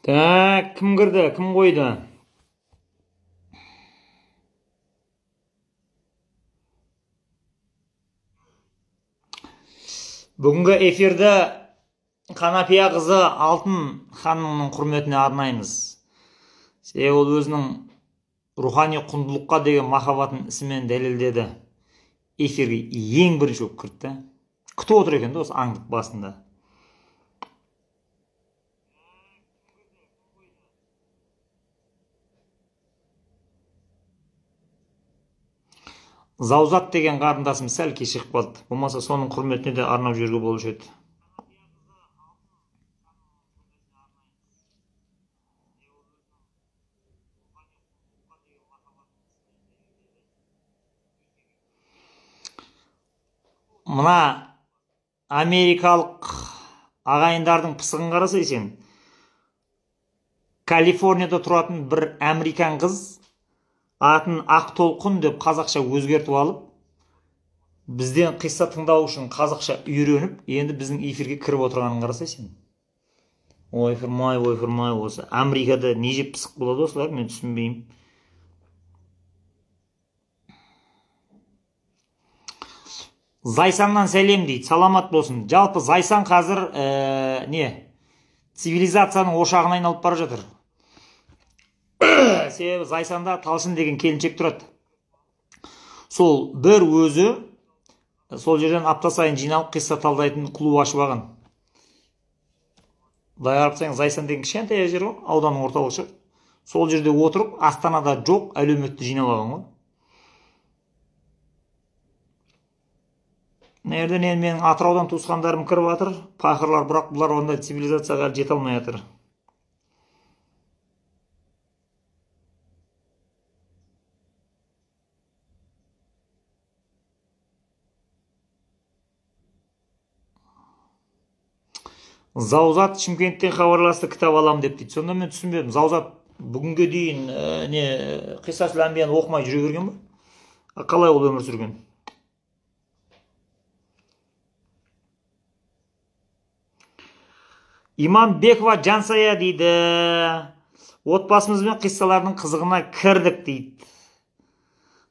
Так, кім кірді, кім қойды? Бүгінгі эфирді Қанапия қызы Алтын ханымның құрметіне арнаймыз. Себебі ол өзінің рухани құндылыққа деген махаббатын ісімен дәлелдеді. Эфирге ең бірінші болып кірді. Күтіп отыр екен де осы аңдық басында. Заузат деген қарындасым сәл кешігіп қалды. Болмаса соның құрметіне де арнап жіберуге болушы еді. Мына америкалық ағайындардың пысығын қарасай сен. Калифорнияда тұратын бір американ қыз атын ақ толқын деп қазақша өзгертіп алып бізден қисса тыңдау үшін қазақша үйреніп енді біздің эфирге кіріп отырғанын қарасай сен. Ойпырмай ойпырмай осы америкада не жеп пысық болады осылар мен түсінбеймін. Зайсаннан сәлем дейді саламат болсын. Жалпы зайсан қазір ә, не цивилизацияның ошағына айналып бара жатыр. Себебі зайсанда талшын деген келіншек тұрады. Сол бір өзі сол жерден апта сайын жиналып қисса талдайтын клуб ашып алған. Былай қарап тұрсаң зайсан деген кішкентай жер ғой ауданның орталығы шығар сол жерде отырып астанада жоқ әлеуметті жинап алған ғой. Мына жерден енді менің атыраудан туысқандарым кіріп жатыр пақырлар бірақ бұлар ондай цивилизацияға әлі жете алмай жатыр заузат шымкенттен хабарласты кітап аламын деп дейді сонда мен түсінбедім заузат бүгінге дейін ә, не қиссасул әмбияны оқымай жүре берген ба қалай ол өмір сүрген? Иманбекова жансая дейді. Отбасымызбен қиссалардың қызығына кірдік дейді.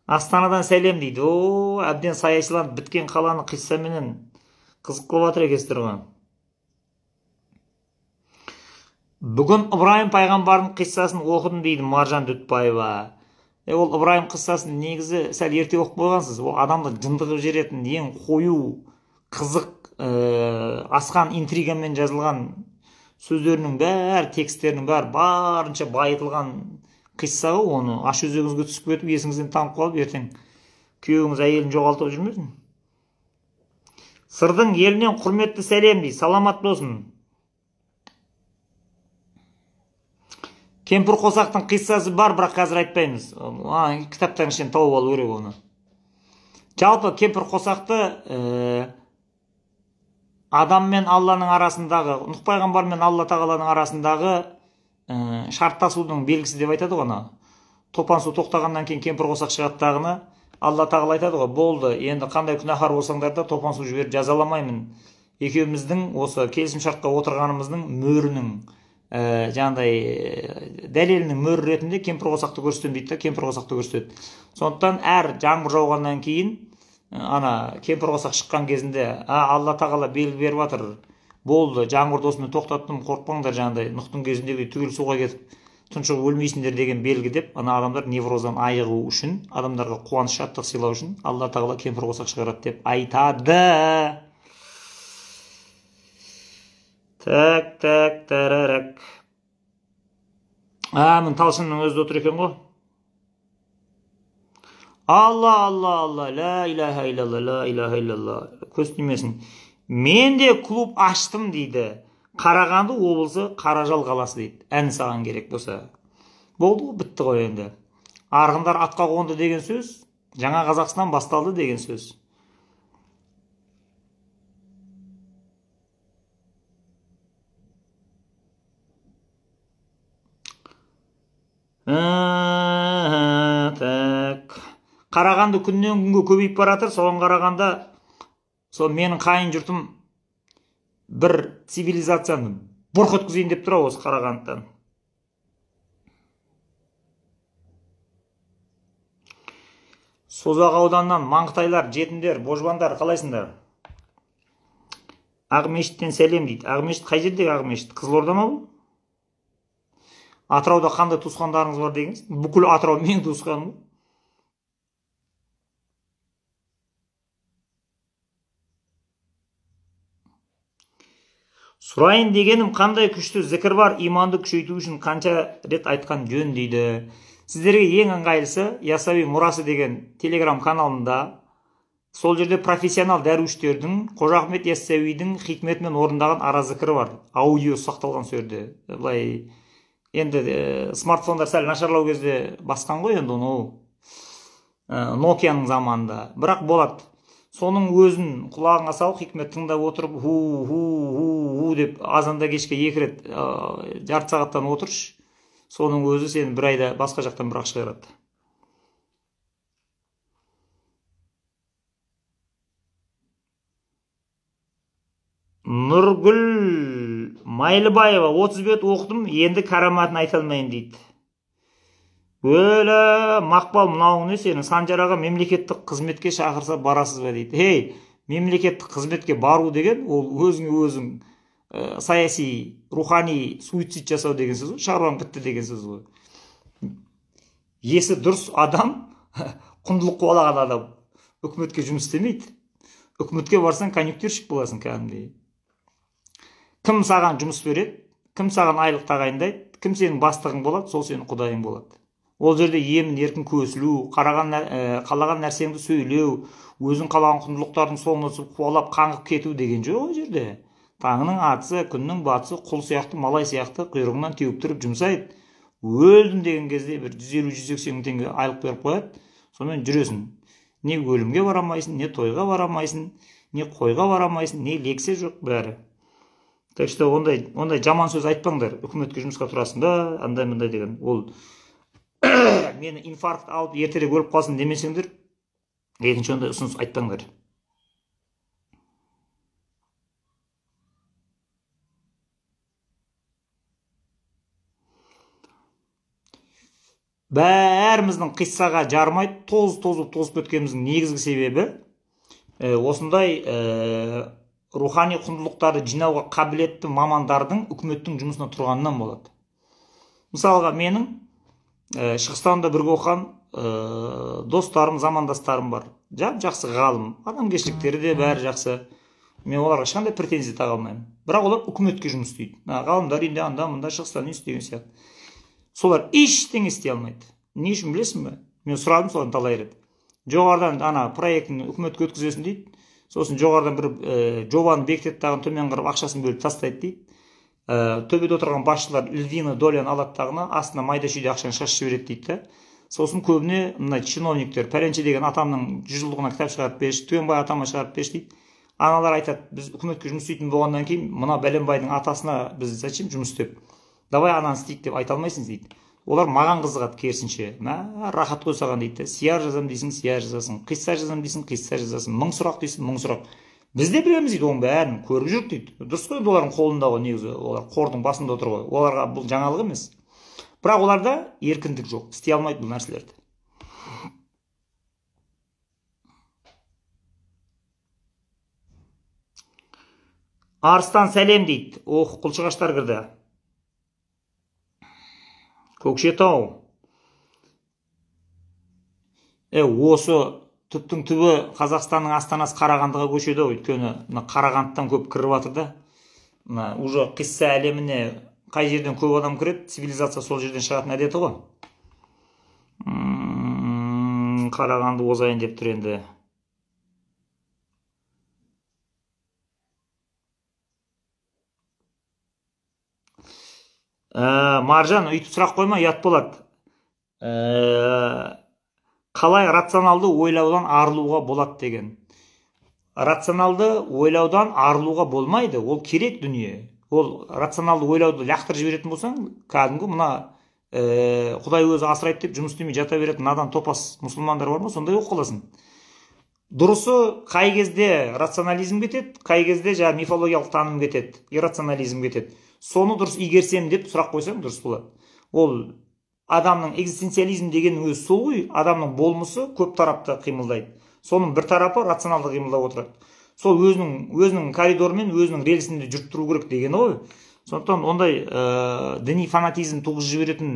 Астанадан сәлем дейді. О әбден саясиланып біткен қаланы қиссаменен қызық қылып жатыр екенсіздер ғой бүгін ыбырайым пайғамбардың қиссасын оқыдым дейді маржан дүтбаева. Е ол ыбырайым қиссасын негізі сәл ерте оқып қойғансыз. Ол адамды жындығып жіберетін ең қою қызық ә, асқан интригамен жазылған сөздерінің бәрі тексттерінің бәрі барынша байытылған қисса ғой оны. Аш өзегіңізге түсіп кетіп есіңізден танып қалып ертең күйеуіңіз әйелін жоғалтып жүрмесін? Сырдың елінен құрметті сәлем дейді. Саламат болсын. Кемпір қосақтың қиссасы бар бірақ қазір айтпаймыз. Кітаптан кішкене тауып алу керек оны. Жалпы кемпір қосақты ә, адам мен алланың арасындағы нұх пайғамбар мен алла тағаланың арасындағы ә, шарттасудың белгісі деп айтады ғой ана топан су тоқтағаннан кейін кемпір қосақ шығады дағыны алла тағала айтады ғой болды енді қандай күнәһар болсаңдар да топан су жіберіп жазаламаймын. Екеуміздің осы келісімшартқа отырғанымыздың мөрінің ә, жаңағыдай дәлелінің мөрі ретінде кемпір қосақты көрсетемін дейді да кемпір қосақты көрсетеді. Сондықтан әр жаңбыр жауғаннан кейін ана кемпір қосақ шыққан кезінде а алла тағала белгі беріп жатыр болды жаңбырды осымен тоқтаттым қорықпаңдар жаңағыдай нұхтың кезіндегідей түгел суға кетіп тұншығып өлмейсіңдер деген белгі деп ана адамдар невроздан айығу үшін адамдарға қуаныш шаттық сыйлау үшін алла тағала кемпір қосақ шығарады деп айтады. Так так тарарак. А талшынның өзі отыр екен ғой. Алла алла алла. Ля иляха илlallah ля иляха илlallah көз тимесін мен де клуб аштым дейді. Қарағанды облысы қаражал қаласы дейді. Ән саған керек болса. Болды ғой бітті ғой енді. Арғындар атқа қонды деген сөз жаңа қазақстан басталды деген сөз. так қарағанды күннен күнге көбейіп бара жатыр соған қарағанда сол менің қайын жұртым бір цивилизацияны бұрқ өткізейін деп тұр ау осы қарағандыдан созақ ауданынан маңғытайлар жетімдер божбандар қалайсыңдар ақмешіттен сәлем дейді ақмешіт қай жердегі ақмешіт қызылорда ма бұл атырауда қандай туысқандарыңыз бар дегенсіз? Бүкіл атырау менің туысқаным. Сұрайын дегенім қандай күшті зікір бар? Иманды күшейту үшін қанша рет айтқан жөн дейді. Сіздерге ең ыңғайлысы ясауи мұрасы деген телеграм каналында сол жерде профессионал дәруіштердің қожа ахмет яссауидің хикметімен орындаған ара зікірі бар. Аудио сақталған сол жерде былай енді ә, смартфондар сәл нашарлау кезде басқан ғой енді оны ә, нокияның заманында. Бірақ болады соның өзін құлағыңа салып хикмет тыңдап отырып ху ху ху ху деп азанда кешке екі рет ә, жарты сағаттан отыршы. Соның өзі сені бір айда басқа жақтан бірақ шығарады. Нұргүл майлыбаева отыз бет оқыдым енді караматын айта алмайын дейді өлі мақпал мынауың не сенің санжар аға мемлекеттік қызметке шақырса барасыз ба дейді ей мемлекеттік қызметке бару деген ол өзіңе өзің ә, саяси рухани суицид жасау деген сөз ғой шаруаң бітті деген сөз ғой есі дұрыс адам құндылық қуалаған адам үкіметке жұмыс істемейді үкіметке барсаң конъюнктирщик боласың кәдімгідей кім саған жұмыс береді кім саған айлық тағайындайды кім сенің бастығың болады сол сенің құдайың болады. Ол жерде емін еркін көсілу қараған ә, қалаған нәрсеңді сөйлеу өзің қалаған құндылықтардың соңына түсіп қуалап қаңғып кету деген жоқ ол жерде. Таңның атысы күннің батысы құл сияқты малай сияқты құйрығынан теуіп тұрып жұмсайды. Өлдім деген кезде бір жүз елу жүз сексен мың теңге айлық беріп қояды. Сонымен жүресің. Не өлімге бара алмайсың не тойға бара алмайсың не қойға бара алмайсың не лекция жоқ бәрі. Так что ондай ондай жаман сөз айтпаңдар үкіметке жұмысқа тұрасың ба андай мындай деген. Ол мені инфаркт алып ертерек өліп қалсын демесеңдер екінші ондай ұсыныс айтпаңдар. Бәріміздің қиссаға жармай тоз тозып тозып кеткеніміздің негізгі себебі осындай рухани құндылықтарды жинауға қабілетті мамандардың үкіметтің жұмысына тұрғанынан болады. Мысалға менің ә, шығыстануда бірге оқыған ә, достарым замандастарым бар. Жап жақсы ғалым. Адамгершіліктері де бәрі жақсы. Мен оларға ешқандай претензия таға алмаймын. Бірақ олар үкіметке жұмыс істейді. Ғалымдар үйінде анда мында шығыстан деген сияқты. Солар ештеңе істей алмайды. Не үшін білесің ба мен сұрадым содан талай рет. Жоғарыдан ана проектіні үкіметке өткізесің дейді. Сосын жоғарыдан бір ә, жобаны бекітеді дағы төмен қарап ақшасын бөліп тастайды дейді. Ә, төбеде отырған басшылар львиный доляны алады дағыны астына майда шүйде ақшаны шашып жібереді дейді да. Сосын көбіне мына чиновниктер пәленше деген атамның жүз жылдығына кітап шығарып берші түгенбай атама шығарып берші дейді. Аналар айтады біз үкіметке жұмыс істейтін болғаннан кейін мына бәленбайдың атасына біз зачем жұмыс істеп давай ананы істейік деп айта алмайсың дейді. Олар маған қызығады керісінше. Мә рахат қой саған дейді сияр жазамын дейсің сияр жазасың қисса жазамын дейсің қисса жазасың мың сұрақ дейсің мың сұрақ біз де білеміз дейді оның бәрін. Көріп жүрік дейді. Дұрыс қой олардың қолында ғой негізі олар қордың басында отыр ғой оларға бұл жаңалық емес бірақ оларда еркіндік жоқ істей алмайды бұл нәрселерді. Арыстан сәлем дейді. Ох құлшығаштар кірді көкшетау. Е осы түптің түбі қазақстанның астанасы қарағандыға көшеді ау өйткені мына қарағандыдан көп кіріп жатыр да. Мына уже қисса әлеміне қай жерден көп адам кіреді цивилизация сол жерден шығатын әдеті ғой. Қарағанды озайын деп тұр енді. Ә, маржан өйтіп сұрақ қойма ұят болады. Ә, қалай рационалды ойлаудан арылуға болады деген. Рационалды ойлаудан арылуға болмайды ол керек дүние. Ол рационалды ойлауды лақтырып жіберетін болсаң кәдімгі мына ә, құдай өзі асырайды деп жұмыс істемей жата беретін надан топас мұсылмандар бар ма сондай болып қаласың. Дұрысы қай кезде рационализм кетеді қай кезде жаңағы мифологиялық таным кетеді иррационализм кетеді. Соны дұрыс игерсем деп сұрақ қойсаң дұрыс болады. Ол адамның экзистенциализм дегеннің өзі сол ғой адамның болмысы көп тарапты қимылдайды. Соның бір тарапы рационалды қимылдап отырады. Сол өзінің өзінің коридорымен өзінің рельсінде жүріп тұру керек дегені ғой. Сондықтан ондай ә, діни фанатизм туғызып жіберетін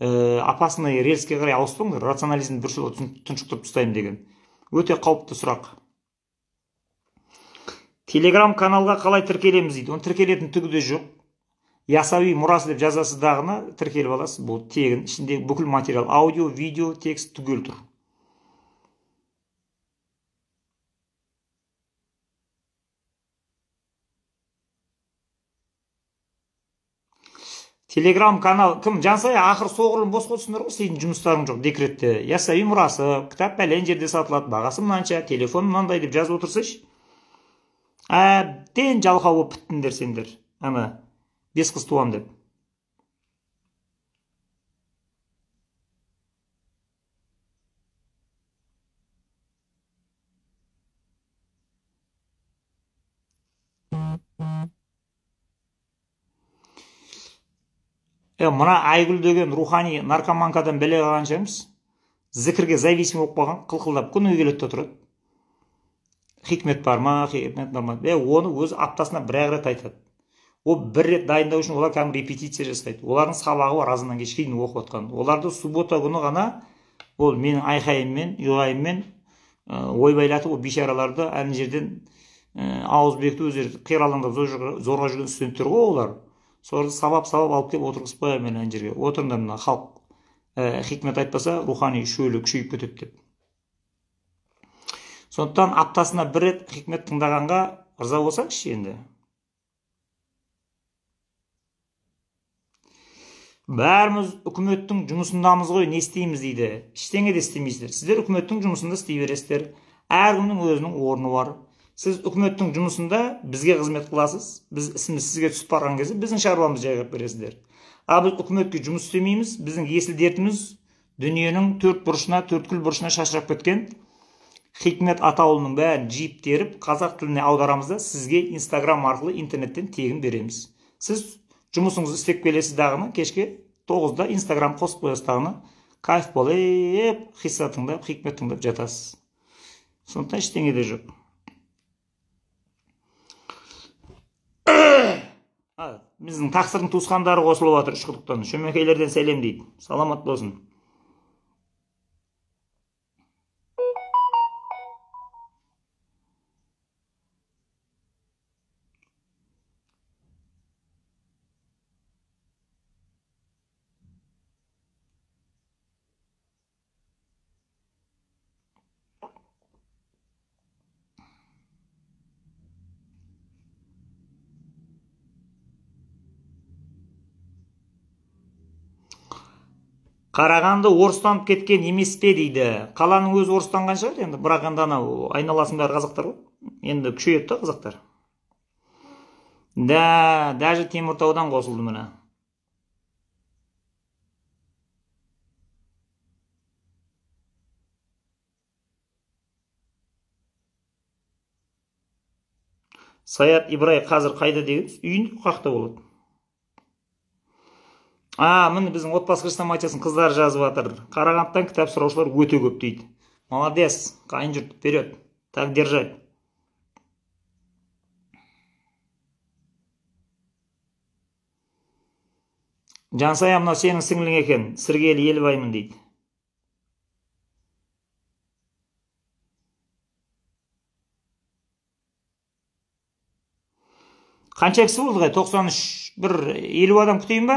ә, опасный рельске қарай ауыспаңдар рационализмді біржола тұншықтырып тастаймын деген. Өте қауіпті сұрақ. Телеграм каналға қалай тіркелеміз дейді. Оны тіркелетін түгі де жоқ. Ясауи мұрасы деп жазасыз дағыны тіркеліп аласыз. Бұл тегін ішіндегі бүкіл материал аудио видео текст түгел тұр телеграм канал кім? Жансая ақыры соғұрлым бос қойсыңдар ғой істейтін жұмыстарың жоқ декретте. Ясауи мұрасы кітап пәлен жерде сатылады бағасы мынанша телефон мынандай деп жазып отырсайшы әбден жалқау болып біттіңдер сендер ана. Бес қыз туам деп е мына айгүл деген рухани наркоманкадан бәле қалған емес зікірге зависим болып қалған қылқылдап күніге келеді да тұрады. Хикмет бар ма хикмет бар ма? Е оны өзі аптасына бір ақ рет айтады. Ол бір рет дайындау үшін олар кәдімгі репетиция жасайды. Олардың сабағы бар азаннан кешке дейін оқып жатқан оларды суббота күні ғана ол менің айқайыммен ұйғайыммен ойбайлатып ол бейшараларды ана жерден ауыз бекітіп өздері қиралаңдап зорға жүрген студенттер ғой олар. Соларды сабап сабап алып келіп отырғызып қоямын мен ана жерге. Отырыңдар мына халық хикмет айтпаса рухани шөлі күшейіп кетеді деп. Сондықтан аптасына бір рет хикмет тыңдағанға ырза болсаңызшы енді. Бәріміз үкіметтің жұмысындамыз ғой не істейміз дейді. Ештеңе де істемейсіздер. Сіздер үкіметтің жұмысында істей бересіздер. Әркімнің өзінің орны бар. Сіз үкіметтің жұмысында бізге қызмет қыласыз. Біз ісіміз сізге түсіп барған кезде біздің шаруамызды жайғап бересіздер. Ал біз үкіметке жұмыс істемейміз. Біздің есіл дертіміз дүниенің төрт бұрышына төрткүл бұрышына шашырап кеткен. Хикмет атаулының бәрін жиып теріп қазақ тіліне аударамыз да сізге инстаграм арқылы интернеттен тегін береміз. Сіз жұмысыңызды істеп келесіз дағыны кешке тоғызда инстаграм қосып қоясыз дағыны кайф болып хисса тыңдап хикмет тыңдап жатасыз. Сондықтан ештеңе де жоқ. Біздің тақсырдың туысқандары қосылып жатыр үшқұдықтан шөмекейлерден сәлем дейді. Саламат болсын. Қарағанды орыстанып кеткен емес пе дейді? Қаланың өзі орыстанған шығар енді. Бірақ енді анау айналасының бәрі қазақтар ғой. Енді күшейеді да қазақтар. Да даже теміртаудан қосылды міне. Саят ибраев қазір қайда дегенсіз? Үйінде қақта болады. А міне біздің отбасы хрестоматиясының қыздары жазып жатыр. Қарағандыдан кітап сұраушылар өте көп дейді. Молодец қайын жұрт вперед. Так держать. Жансая мынау сенің сіңлің екен. Сіргелі елбаймын дейді. Қанша кісі болды ғой? Тоқсан үш бір елу адам күтейін ба?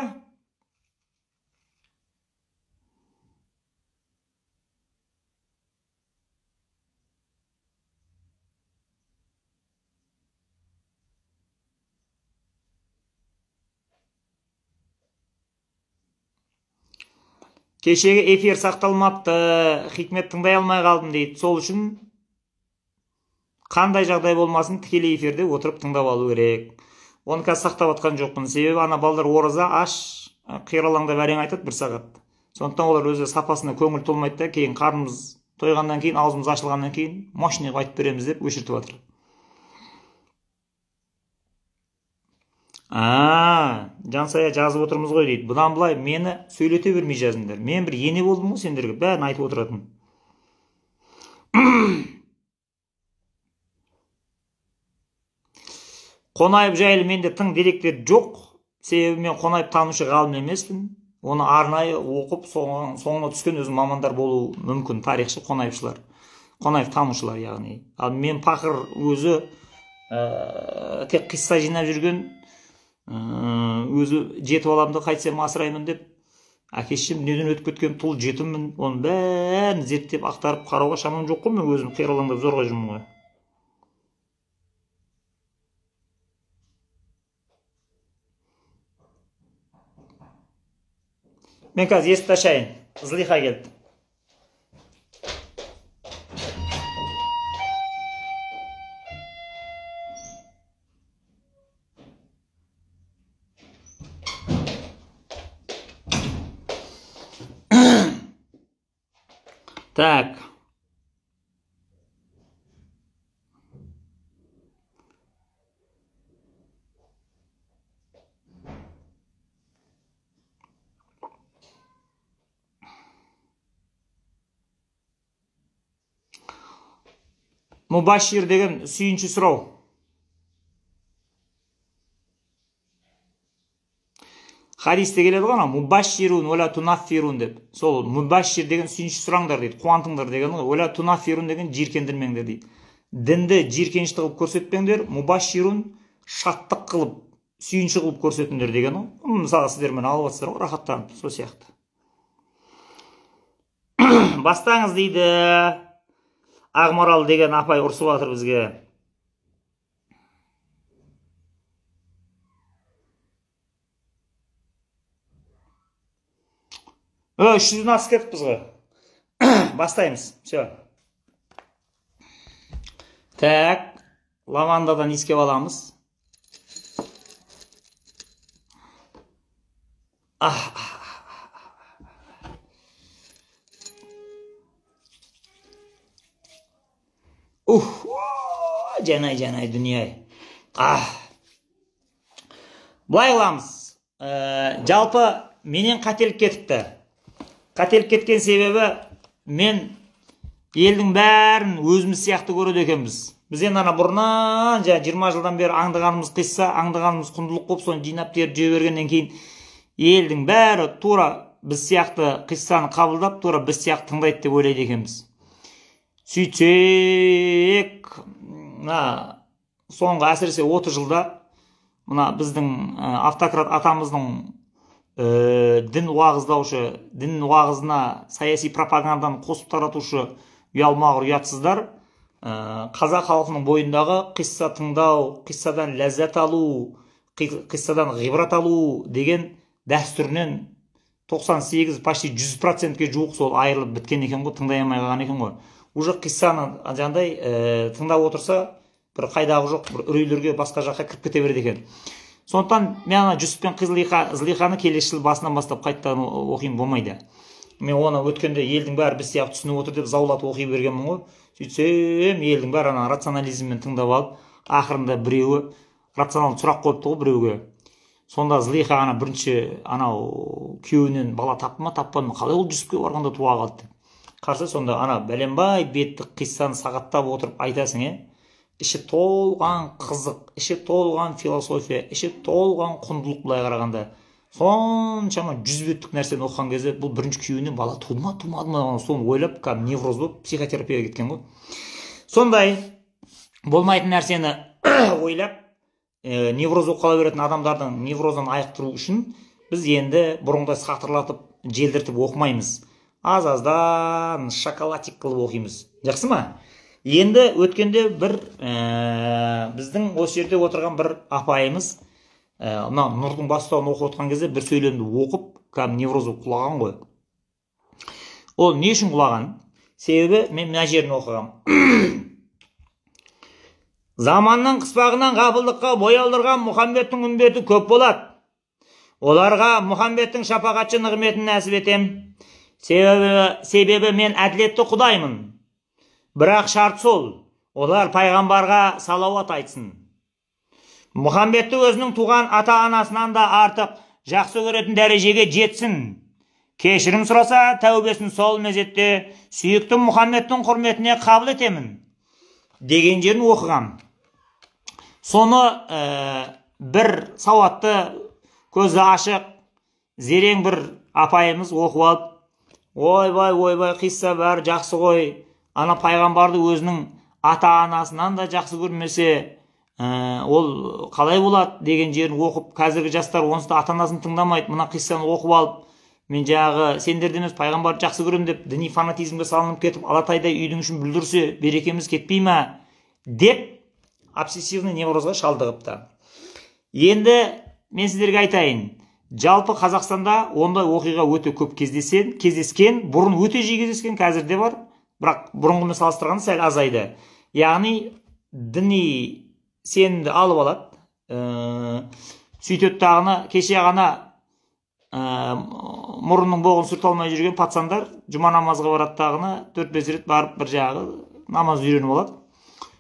Кешегі эфир сақталмапты хикмет тыңдай алмай қалдым дейді. Сол үшін қандай жағдай болмасын тікелей эфирде отырып тыңдап алу керек. Оны қазір сақтап жатқан жоқпын. Себебі ана балдар ораза аш қиралаңдап әрең айтады бір сағат. Сондықтан олар өзі сапасына көңіл толмайды да кейін қарнымыз тойғаннан кейін аузымыз ашылғаннан кейін мощный қылып айтып береміз деп өшіртіп жатыр. А жансая жазып отырмыз ғой дейді. Бұдан былай мені сөйлете бермей жазыңдар мен бір ене болдым ғой сендерге. Бәрін айтып отыратын. Қонаев жайлы менде тың деректер жоқ. Себебі мен қонаев танушы ғалым емеспін. Оны арнайы оқып соңына түскен өзі мамандар болуы мүмкін тарихшы қонаевшылар. Қонаев танушылар яғни. Ал мен пақыр өзі ә, тек қисса жинап жүрген өзі жеті баламды қайтсем асыраймын деп әке шешем дүниеден өтіп кеткен тұл жетіммін. Оның бәрін зерттеп ақтарып қарауға шамам жоқ қой мен өзім. Қиралаңдап зорға жүрмін ғой. Мен қазір есікті ашайын. Зылиха келді. Так мубашир деген сүйінші сұрау хадисте келеді ғой анау мубаширун уәла тунаффирун деп. Сол мубашир деген сүйінші сұраңдар дейді қуантыңдар деген ғой. Уәла тунаффирун деген жиіркендірмеңдер дейді. Дінді жиіркенішті қылып көрсетпеңдер мубаширун шаттық қылып сүйінші қылып көрсетіңдер деген ғой. Мысалы сіздер міне алып жатсыздар ғой рахаттанып сол сияқты. Бастаңыз дейді. Ақмарал деген апай ұрсып жатыр бізге. Үш жүзден асып кетіппіз ғой бастаймыз все так лавандадан иіскеп аламыз ух жанай жанай дүние ах. Былай қыламыз ә, жалпы менен қателік кетіпті. Қателік кеткен себебі мен елдің бәрін өзіміз сияқты көреді екенбіз. Біз енді ана бұрыннан жаңағы жиырма жылдан бері аңдығанымыз қисса аңдығанымыз құндылық болып соны жинап теріп жүре бергеннен кейін елдің бәрі тура біз сияқты қиссаны қабылдап тура біз сияқты тыңдайды деп ойлайды екенбіз. Сөйтсек мына соңғы әсіресе отыз жылда мына біздің автократ атамыздың ә, дін уағыздаушы дін уағызына саяси пропаганданы қосып таратушы ұялмағыр ұятсыздар. Ә, қазақ халқының бойындағы қисса тыңдау қиссадан ләззат алу қиссадан ғибрат алу деген дәстүрінен 98 почти жүз процентке жуық сол айырылып біткен екен ғой тыңдай алмай қалған екен ғой. Уже қиссаны жаңағыдай ә, тыңдап отырса бір қайдағы жоқ бір үрейлерге басқа жаққа кіріп кете береді екен. Сондықтан мен ана жүсіп пен зылиханы келесі жыл басынан бастап қайтадан оқимын болмайды. Мен оны өткенде елдің бәрі біз сияқты түсініп отыр деп заулатып оқи бергенмін ғой. Сөйтсем елдің бәрі ана рационализммен тыңдап алып ақырында біреуі рационалды сұрақ қойыпты ғой біреуге. Сонда зылиха ана бірінші анау күйеуінен бала тапты ма таппады ма? Қалай ол жүсіпке барғанда туа қалды деп. Қарсы сонда ана бәленбай бетті қиссаны сағаттап отырып айтасың иә іші толған қызық іші толған философия іші толған құндылық былай қарағанда. Соншама жүз беттік нәрсені оқыған кезде бұл бірінші күйеуінен бала туды ма тумады ма соны ойлап кәдімгі невроз болып психотерапияға кеткен ғой. Сондай болмайтын нәрсені ойлап ә, невроз болып қала беретін адамдардың невроздан айықтыру үшін біз енді бұрынғыдай сатырлатып желдіртіп оқымаймыз. Аз аздан шоколадик қылып оқимыз. Жақсы ма? Енді өткенде бір ә, біздің осы жерде отырған бір апайымыз ә, мына нұрдың бастауын оқып отқан кезде бір сөйлемді оқып кәдімгі невроз құлаған ғой. Ол не үшін құлаған? Себебі мен мына жерін оқығанмын заманның қыспағынан ғапылдыққа бой алдырған мұхаммедтің үмбеті көп болады. Оларға мұхаммедтің шапағатшы нығметін нәсіп етем. Себебі, себебі мен әділетті құдаймын. Бірақ шарт сол. Олар пайғамбарға салауат айтсын. Мұхаммедті өзінің туған ата анасынан да артық жақсы көретін дәрежеге жетсін. Кешірім сұраса тәубесін сол мезетте сүйікті мұхаммедтің құрметіне қабыл етемін деген жерін оқыған соны ә, бір сауатты көзі ашық зерең бір апайымыз оқып алып ойбай ойбай қисса бәрі жақсы ғой ана пайғамбарды өзінің ата анасынан да жақсы көрмесе ә, ол қалай болады деген жерін оқып қазіргі жастар онсыз да ата анасын тыңдамайды мына қиссаны оқып алып мен жаңағы сендерді емес пайғамбарды жақсы көремін деп діни фанатизмге салынып кетіп алатайдай үйдің ішін бүлдірсе берекеміз кетпей ма? деп обсессивный неврозға шалдығыпты енді мен сіздерге айтайын жалпы қазақстанда ондай оқиға өте көп кездесен кездескен бұрын өте жиі кездескен қазір де бар. Бірақ бұрынғымен салыстырғанда сәл азайды. Яғни діни сенімді алып алады. Ә, сөйтеді дағыны кеше ғана ә, мұрнының боғын сүрте алмай жүрген пацандар жұма намазға барады дағыны төрт бес рет барып бір жағы намаз үйреніп алады.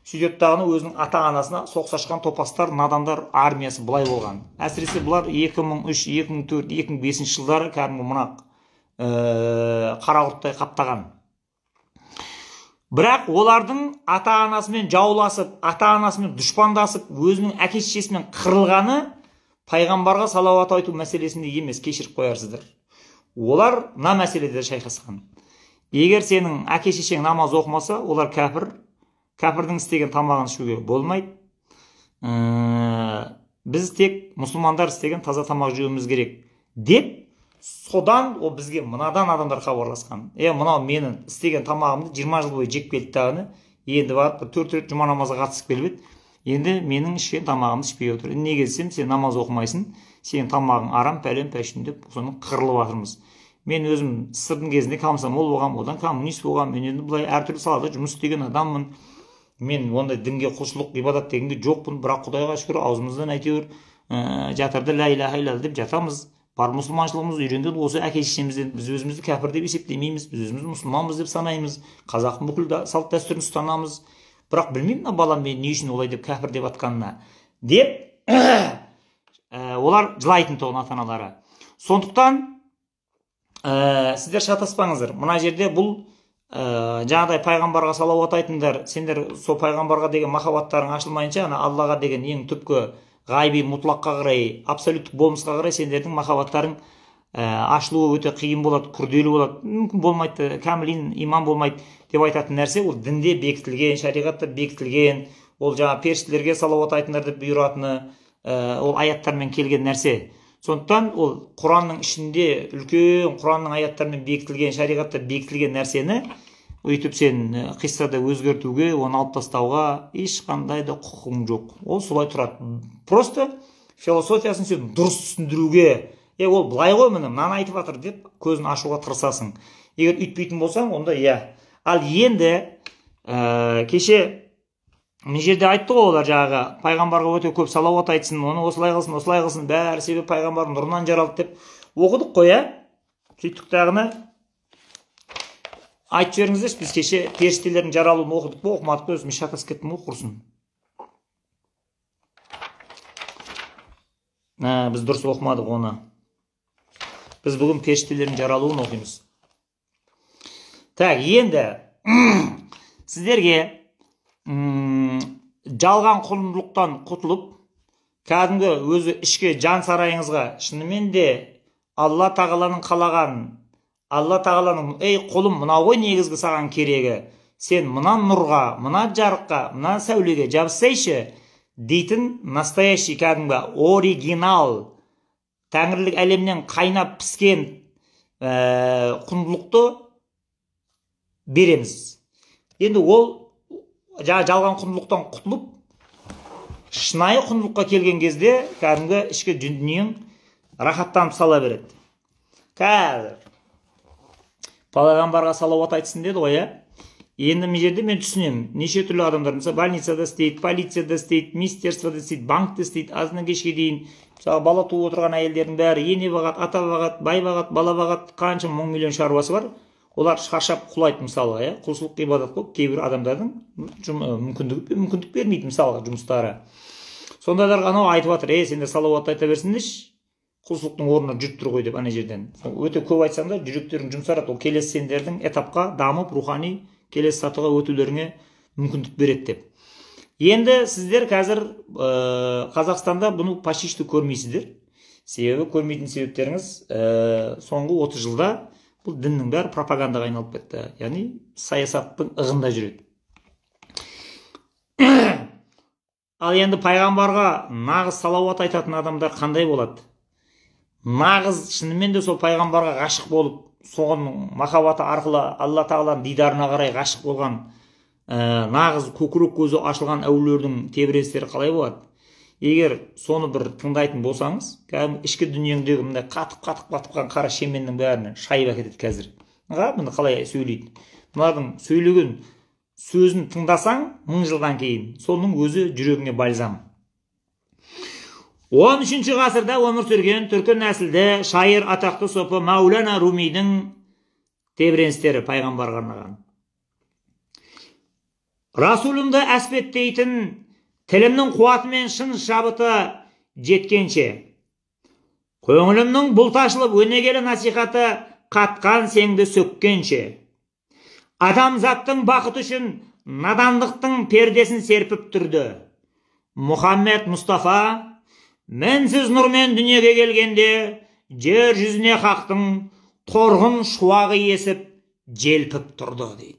Сөйтеді дағыны өзінің ата анасына соғыс ашқан топастар надандар армиясы былай болған. Әсіресе бұлар 2003 2004 2005 жылдары кәдімгі мына ә, қара қаптаған. Бірақ олардың ата анасымен жауласып ата анасымен дұшпандасып өзінің әке шешесімен қырылғаны пайғамбарға салауат айту мәселесінде емес кешіріп қоярсыздар. Олар мына мәселеде шайқасқан. Егер сенің әке шешең намаз оқымаса олар кәпір. Кәпірдің істеген тамағын ішуге болмайды. Ә, біз тек мұсылмандар істеген таза тамақ жеуіміз керек деп содан ол бізге мынадан адамдар хабарласқан. Е мынау менің істеген тамағымды жиырма жыл бойы жеп келді дағыны енді барып төрт рет жұма намазға қатысып келіп еді. Енді менің ішкен тамағымды ішпей отыр. Неге десем сен намаз оқымайсың сенің тамағың арам пәлен пәшін деп соны қырылып жатырмыз мен өзім сырдың кезінде комсомол болғанмын одан коммунист болғанмын мен енді былай әртүрлі салада жұмыс істеген адаммын. Мен ондай дінге құлшылық ғибадат дегенге жоқпын. Бірақ құдайға шүкір аузымыздан әйтеуір ә, жатарда лә илlallah деп жатамыз. Бар мұсылманшылығымызды үйренген осы әке шешемізден біз өзімізді кәпір деп есептемейміз біз өзімізді мұсылманбыз деп санаймыз қазақтың бүкіл салт дәстүрін ұстанамыз. Бірақ білмеймін мына балам мені не үшін олай деп кәпір деп жатқанына деп ә, олар жылайтын тұғын ата аналары сондықтан ә, сіздер шатаспаңыздар мына жерде бұл ә, жаңағыдай пайғамбарға салауат айтыңдар сендер сол пайғамбарға деген махаббаттарың ашылмайынша ана аллаға деген ең түпкі ғайби мұтлаққа қарай абсолюттік болмысқа қарай сендердің махаббаттарың ә, ашылуы өте қиын болады күрделі болады мүмкін болмайды кәміл иман болмайды деп айтатын нәрсе ол дінде бекітілген шариғатта бекітілген ол жаңа періштелерге салауат айтыңдар деп бұйыратыны ә, ол аяттармен келген нәрсе. Сондықтан ол құранның ішінде үлкен құранның аяттарымен бекітілген шариғатта бекітілген нәрсені өйтіп сен қиссада өзгертуге оны алып тастауға ешқандай да құқың жоқ. Ол солай тұрады просто философиясын сен дұрыс түсіндіруге е ол былай ғой міне мынаны айтып жатыр деп көзін ашуға тырысасың. Егер үйтпейтін болсаң онда иә. Ал енді ә, кеше мына жерде айтты ғой олар жаңағы пайғамбарға өте көп салауат айтсын оны осылай қылсын осылай қылсын бәрі себебі пайғамбар нұрынан жаралды деп. Оқыдық қой иә. Сөйттік дағыны айтып жіберіңіздерші біз кеше періштелердің жаралуын оқыдық па оқымадық па өзім шатасып кеттім ғой құрсын ә, біз дұрыс оқымадық оны. Біз бүгін періштелердің жаралуын оқимыз. Так енді сіздерге жалған құндылықтан құтылып кәдімгі өзі ішкі жан сарайыңызға шынымен де алла тағаланың қалаған алла тағаланың ей құлым мынау ғой негізгі саған керегі. Сен мына нұрға мына жарыққа мына сәулеге жабыссайшы дейтін настоящий кәдімгі оригинал. Тәңірлік әлемнен қайнап піскен ә, құндылықты береміз. Енді ол жаңа жалған құндылықтан құтылып шынайы құндылыққа келген кезде кәдімгі ішкі дүниең рахаттанып сала береді. Қазір пайғамбарға салауат айтсын деді ғой иә? Енді мына жерде мен түсінемін. Неше түрлі адамдар мысалы больницада істейді полицияда істейді министерствода істейді банкте істейді азаннан кешке дейін. Мысалы бала туып отырған әйелдердің бәрі ене бағады ата бағады бай бағады бала бағады қанша мың миллион шаруасы бар. Олар шаршап құлайды мысалға иә? Құлшылық ғибадат қой кейбір адамдардың мүмкіндік мүмкіндік бермейді мысалға жұмыстары. Сондайлар анау айтып жатыр ей сендер салауат айта берсіңдерші құлшылықтың орнына жүріп тұр ғой деп ана жерден. Өте көп айтсаң да жүректерің жұмсарады. Ол келесі сендердің этапқа дамып рухани келесі сатыға өтулеріңе мүмкіндік береді деп. Енді сіздер қазір ә, қазақстанда бұны почти что көрмейсіздер. Себебі көрмейтін себептеріңіз ә, соңғы 30 жылда бұл діннің бәрі пропагандаға айналып кетті. Яғни саясаттың ығында жүреді. Ал енді пайғамбарға нағыз салауат айтатын адамдар қандай болады? Нағыз шынымен де сол пайғамбарға ғашық болып соның махаббаты арқылы алла тағаланың дидарына қарай ғашық болған ә, нағыз көкірек көзі ашылған әулиелердің тебіреністері қалай болады егер соны бір тыңдайтын болсаңыз кәдімгі ішкі дүниеңдегі мындай қатып қатып қатып қалған қара шеменнің бәрін шайып әкетеді қазір міне қалай сөйлейді мыналардың сөйлеген сөзін тыңдасаң мың жылдан кейін соның өзі жүрегіңе бальзам он үшінші ғасырда өмір сүрген түркі нәсілді шайыр атақты сопы мәулана румидің тебіреністері пайғамбарға арнаған. Расулымды әспеттейтін тілімнің қуаты мен шын шабыты жеткенше көңілімнің бұлт ашылып өнегелі насихаты қатқан сеңді сөккенше адамзаттың бақыты үшін надандықтың пердесін серпіп тұрды мұхаммед мұстафа мінсіз нұрмен дүниеге келгенде жер жүзіне хақтың торғын шуағы есіп желпіп тұрды дейді.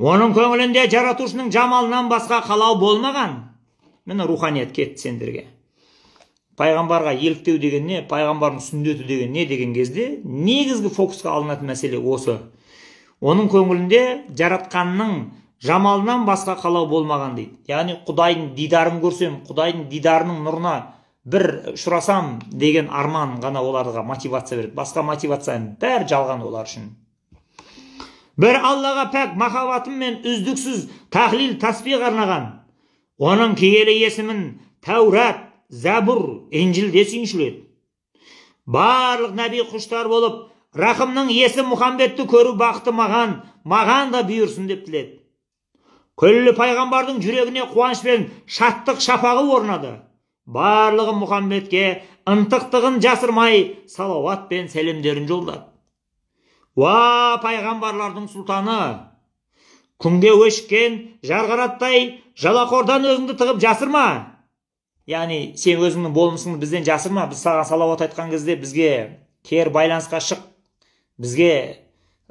Оның көңілінде жаратушының жамалынан басқа қалау болмаған. Міне руханият кетті сендерге. Пайғамбарға еліктеу деген не пайғамбардың сүннеті деген не деген кезде негізгі фокусқа алынатын мәселе осы. Оның көңілінде жаратқанның жамалынан басқа қалау болмаған дейді. Яғни құдайдың дидарын көрсем құдайдың дидарының нұрына бір ұшырасам деген арман ғана оларға мотивация береді. Басқа мотивацияның бәрі жалған олар үшін. Бір аллаға пәк махаббатыммен үздіксіз тахлил тасбих арнаған. Оның киелі есімін тәурат зәбур инжілде сүйіншіледі барлық нәби құштар болып рақымның иесі мұхаммедті көру бақыты маған маған да бұйырсын деп тіледі. Күллі пайғамбардың жүрегіне қуаныш пен шаттық шапағы орнады. Барлығы мұхаммедке ынтықтығын жасырмай салауат пен сәлемдерін жолдады. Уа пайғамбарлардың сұлтаны! Күнге өшкен жарғараттай жалақордан өзіңді тығып жасырма! Яғни сен өзіңнің болмысыңды бізден жасырма біз саған салауат айтқан кезде бізге кері байланысқа шық бізге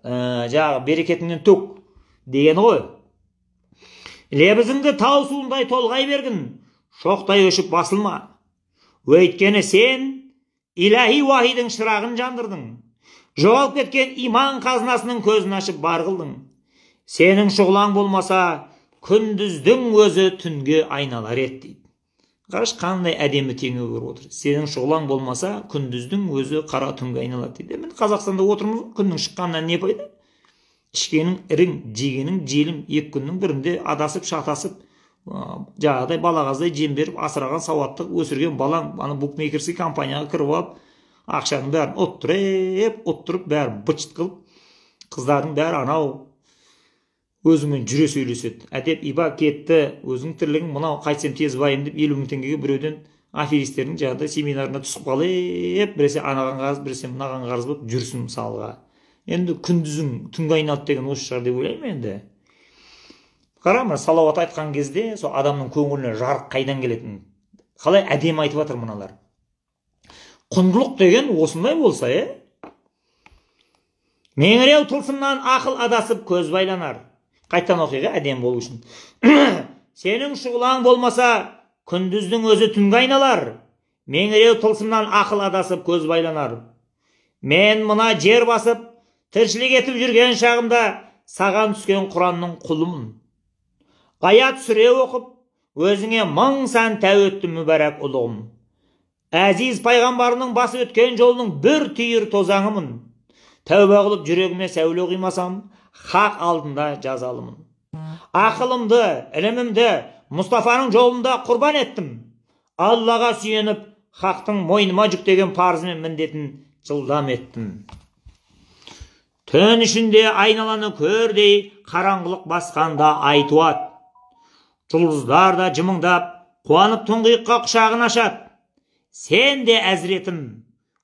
ә, жаңағы берекетіңнен төк дегені ғой. Лебізіңді тау суындай толғай бергін шоқтай өшіп басылма. Өйткені сен иләһи уахидың шырағын жандырдың. Жоғалып кеткен иман қазынасының көзін ашып бар қылдың. Сенің шұғылаң болмаса күндіздің өзі түнге айналар еді дейді. Қарашы қандай әдемі теңеу көріп отыр. Сенің шұғылаң болмаса күндіздің өзі қара түнге айналады дейді. Міне қазақстанда отырмыз күннің шыққанынан не пайда? Ішкенің ірің жегенің желім екі күннің бірінде адасып шатасып жаңағыдай балағаздай жем беріп асыраған сауатты өсірген балаң ана букмекерский компанияға кіріп алып ақшаның бәрін ұттырып ұттырып бәрін быт қылып қыздардың бәрі анау өзіңмен жүре сөйлеседі әдеп иба кетті өзіңнің тірлігің мынау қайтсем тез байым деп елу мың теңгеге біреуден аферистердің жаңағыдай семинарына түсіп қалып біресе анаған қарыз біресе мынаған қарыз болып жүрсін мысалға енді күндізің түнге айналды деген осы шығар деп ойлаймын енді. Қара мына салауат айтқан кезде сол адамның көңіліне жарық қайдан келетінін қалай әдемі айтып жатыр мыналар? Құндылық деген осындай болса е? Меңіреу тылсымнан ақыл адасып көз байланар. Қайтадан оқиға әдемі болу үшін. Сенің шұғылаң болмаса күндіздің өзі түнге айналар. Меңіреу тылсымнан ақыл адасып көз байланар. Мен мына жер басып тіршілік етіп жүрген шағымда саған түскен құранның құлымын аят сүре оқып өзіңе мың сан тәуетті мүбәрәк ұлығым. Әзиз пайғамбарының басы өткен жолының бір түйір тозаңымын. Тәуба қылып жүрегіме сәуле құймасам хақ алдында жазалымын. Ақылымды ілімімді мұстафаның жолында құрбан еттім. Аллаға сүйеніп хақтың мойныма жүктеген парызы мен міндетін жылдам еттім. Түн ішінде айналаны көрдей қараңғылық басқанда ай туады жұлдыздар да жымыңдап қуанып тұңғиыққа құшағын ашады сен де әзіретім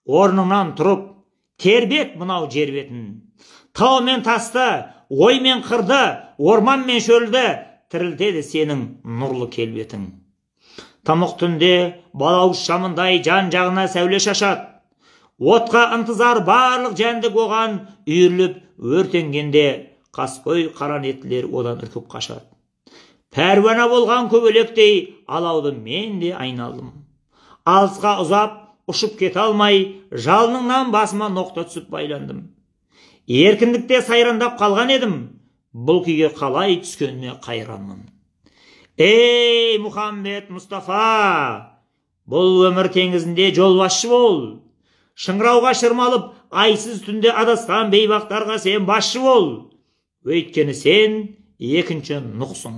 орныңнан тұрып тербет мынау жер бетін. Тау мен тасты ой мен қырды орман мен шөлді тірілтеді сенің нұрлы келбетің. Тымық түнде балауыз шамындай жан жағына сәуле шашады отқа ынтызар барлық жәндік оған үйіріліп өртенгенде қаскөй қаранеттілер одан үркіп қашады. Пәруана болған көбелектей алауды мен де айналдым. Алысқа ұзап ұшып кете алмай жалыныңнан басыма ноқта түсіп байландым. Еркіндікте сайрандап қалған едім бұл күйге қалай түскеніме қайранмын. Ей мұхаммед мұстафа бұл өмір теңізінде жолбасшы бол. Шыңырауға шырмалып айсыз түнде адасқан бейбақтарға сен басшы бол өйткені сен екінші нұқсың.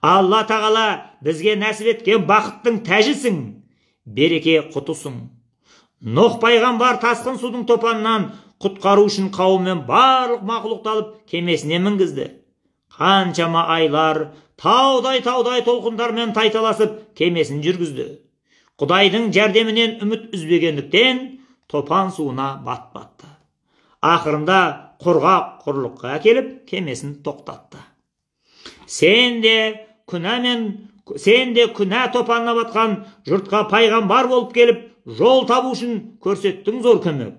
Алла тағала бізге нәсіп еткен бақыттың тәжісің береке құтысың. Нұх пайғамбар тасқын судың топанынан құтқару үшін қауыммен барлық мақұлықты алып кемесіне мінгізді. Қаншама айлар таудай таудай толқындармен тайталасып кемесін жүргізді. Құдайдың жәрдемінен үміт үзбегендіктен топан суына батпатты ақырында құрғақ құрлыққа әкеліп кемесін тоқтатты сен де күнә мен сен де күнә топанына батқан жұртқа пайғамбар болып келіп жол табу үшін көрсеттің зор көмек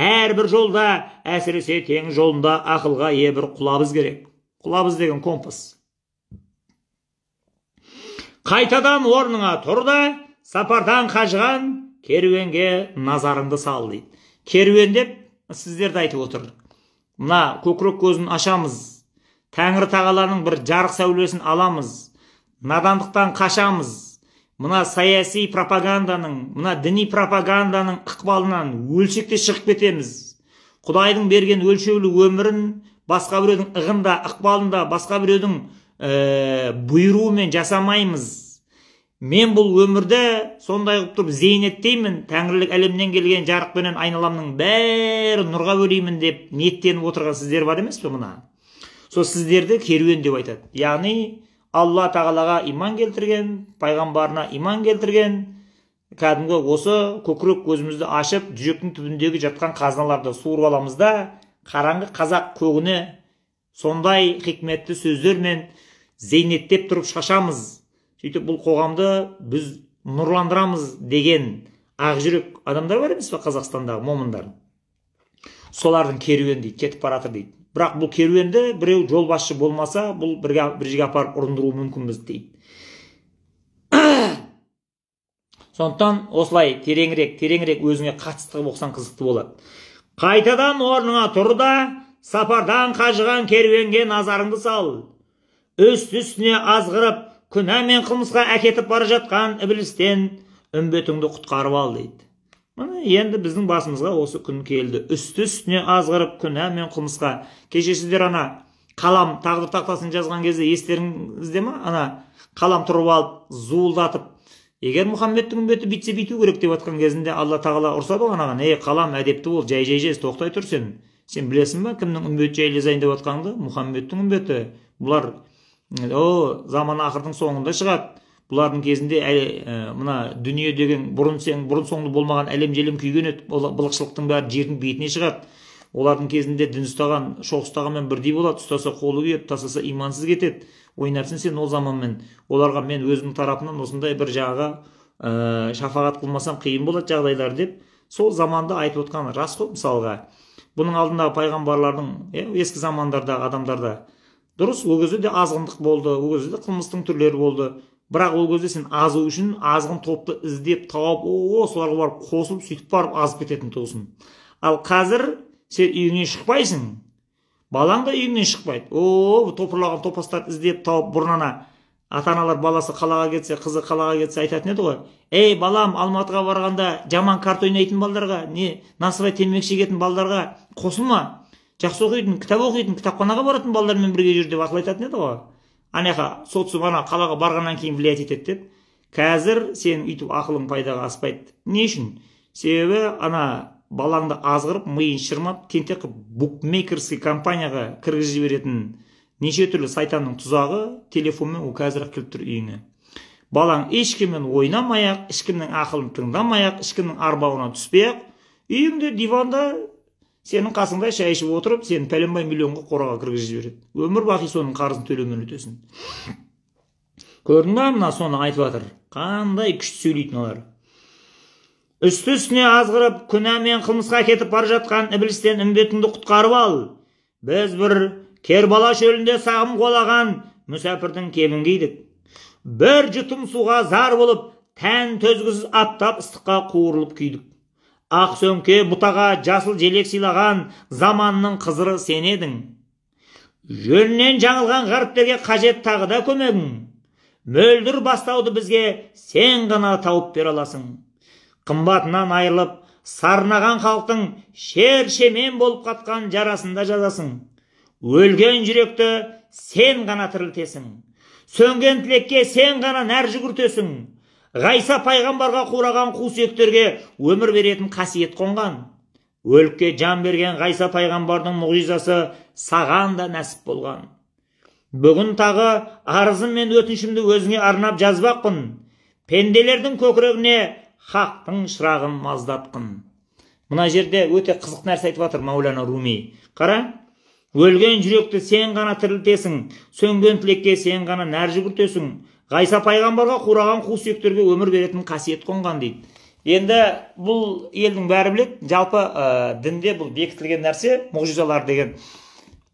әрбір жолда әсіресе теңіз жолында ақылға ие бір құлабыз керек құлабыз деген компас қайтадан орныңа тұр да сапардан қажыған керуенге назарыңды сал дейді. Керуен деп сіздерді айтып отыр мына көкірек көзін ашамыз. Тәңір тағаланың бір жарық сәулесін аламыз. Надандықтан қашамыз. Мына саяси пропаганданың мына діни пропаганданың ықпалынан өлшекте шығып кетеміз. Құдайдың берген өлшеулі өмірін басқа біреудің ығында ықпалында басқа біреудің ә, бұйыруымен жасамаймыз. Мен бұл өмірді сондай қылып тұрып зейнеттеймін. Тәңірлік әлемнен келген жарықпенен айналамның бәрін нұрға бөлеймін деп ниеттеніп отырған сіздер бар емес пе мына? Сол сіздерді керуен деп айтады. Яғни алла тағалаға иман келтірген пайғамбарына иман келтірген кәдімгі осы көкірек көзімізді ашып жүректің түбіндегі жатқан қазыналарды суырып аламыз да қараңғы қазақ көгіне сондай хикметті сөздермен зейнеттеп тұрып шашамыз. Сөйтіп бұл қоғамды біз нұрландырамыз деген ақжүрек адамдар бар емес па қазақстандағы момындар? Солардың керуені дейді кетіп бара жатыр дейді. Бірақ бұл керуенді біреу жолбасшы болмаса бұл бір, бір жерге апарып ұрындыруы мүмкінбіз дейді. Сондықтан осылай тереңірек тереңірек өзіңе қатысты оқысаң қызықты болады. Қайтадан орныңа тұр да сапардан қажыған керуенге назарыңды сал. Үсті үстіне азғырып күнә мен қылмысқа әкетіп бара жатқан ібілістен үмбетіңді құтқарып ал дейді. Міне енді біздің басымызға осы күн келді. Үсті үстіне азғырып күнә мен қылмысқа. Кеше сіздер ана қалам тағдыр тақтасын жазған кезде естеріңізде ма? Ана қалам тұрып алып зуылдатып егер мұхаммедтің үмбеті бүйтсе бүйту керек деп жатқан кезінде алла тағала ұрсады ғой анаған ей қалам әдепті бол жай жай жез тоқтай тұр сен сен білесің ба кімнің үмбеті жай жазайын деп жатқаныңды мұхаммедтің үмбеті. Бұлар о заман ақырдың соңында шығады. Бұлардың кезінде ә, мына дүние деген бұрын сен бұрын соңды болмаған әлем желем күйген еді. Былықшылықтың бәрі жердің бетіне шығады. Олардың кезінде дін ұстаған шоқ ұстағанмен бірдей болады. Ұстаса қолы күйеді тастаса имансыз кетеді. Ойнарсың сен ол заманмен. Оларға мен өзімнің тарапымнан осындай бір жағаға ә, шафағат қылмасам қиын болады жағдайлар деп сол заманды айтып отқан рас қой мысалға. Бұның алдындағы пайғамбарлардың иә ескі замандардағы адамдарда дұрыс ол кезде де азғындық болды ол кезде де қылмыстың түрлері болды. Бірақ ол кезде сен азу үшін азғын топты іздеп тауып о соларға барып қосылып сөйтіп барып азып кететін тұғысың ал қазір сен үйіңнен шықпайсың. Балаң да үйіңнен шықпайды. О топырлаған топастарды іздеп тауып бұрын ана ата аналар баласы қалаға кетсе қызы қалаға кетсе айтатын еді ғой. Ей балам алматыға барғанда жаман карта ойнайтын балдарға не насыбай темекі шегетін балдарға қосылма. Жақсы оқитын кітап оқитын кітапханаға баратын балдармен бірге жүр деп ақыл айтатын еді ғой. Ана жаққа социум ана қалаға барғаннан кейін влиять етеді деп. Қазір сенің үйтіп ақылың пайдаға аспайды. Не үшін? Себебі ана балаңды азғырып миын шырмап тентек қылып букмекерский компанияға кіргізіп жіберетін неше түрлі сайтанның тұзағы телефонмен ол қазір ақ келіп тұр үйіңе. Балаң ешкіммен ойнамай ақ ешкімнің ақылын тыңдамай ақ ешкімнің арбауына түспей ақ үйіңде диванда сенің қасыңда шай ішіп отырып сені пәленбай миллионға қораға кіргізіп жібереді. Өмір бақи соның қарызын төлеумен өтесің. Көрдің ба мына соны айтып жатыр? Қандай күшті сөйлейді мыналар үсті үстіне азғырып күнә мен қылмысқа кетіп бара жатқан ібілістен үмбетіңді құтқарып ал. Біз бір кербала шөлінде сағым қолаған мүсәпірдің кебін кидік. Бір жұтым суға зар болып тән төзгісіз аттап ыстыққа қуырылып күйдік. Ақ сөңке бұтаға жасыл желек сыйлаған заманның қызыры сен едің. Жөнінен жаңылған ғаріптерге қажет тағы да көмегің. Мөлдір бастауды бізге сен ғана тауып бере аласың. Қымбатынан айырылып сарнаған халықтың шер шемен болып қатқан жарасында жазасың. Өлген жүректі сен ғана тірілтесің. Сөнген тілекке сен ғана нәр жүгіртесің. Ғайса пайғамбарға қураған қу сүйектерге өмір беретін қасиет қонған. Өлікке жан берген ғайса пайғамбардың мұғжизасы саған да нәсіп болған. Бүгін тағы арызым мен өтінішімді өзіңе арнап жазбақпын. Пенделердің көкірегіне хақтың шырағын маздатқын. Мына жерде өте қызық нәрсе айтып жатыр мәулана руми. Қара өлген жүректі сен ғана тірілтесің сөнген тілекке сен ғана нәр жүгіртесің ғайса пайғамбарға қураған қу сүйектерге өмір беретін қасиет қонған дейді. Енді бұл елдің бәрі біледі. Жалпы ә, дінде бұл бекітілген нәрсе мұғжизалар деген.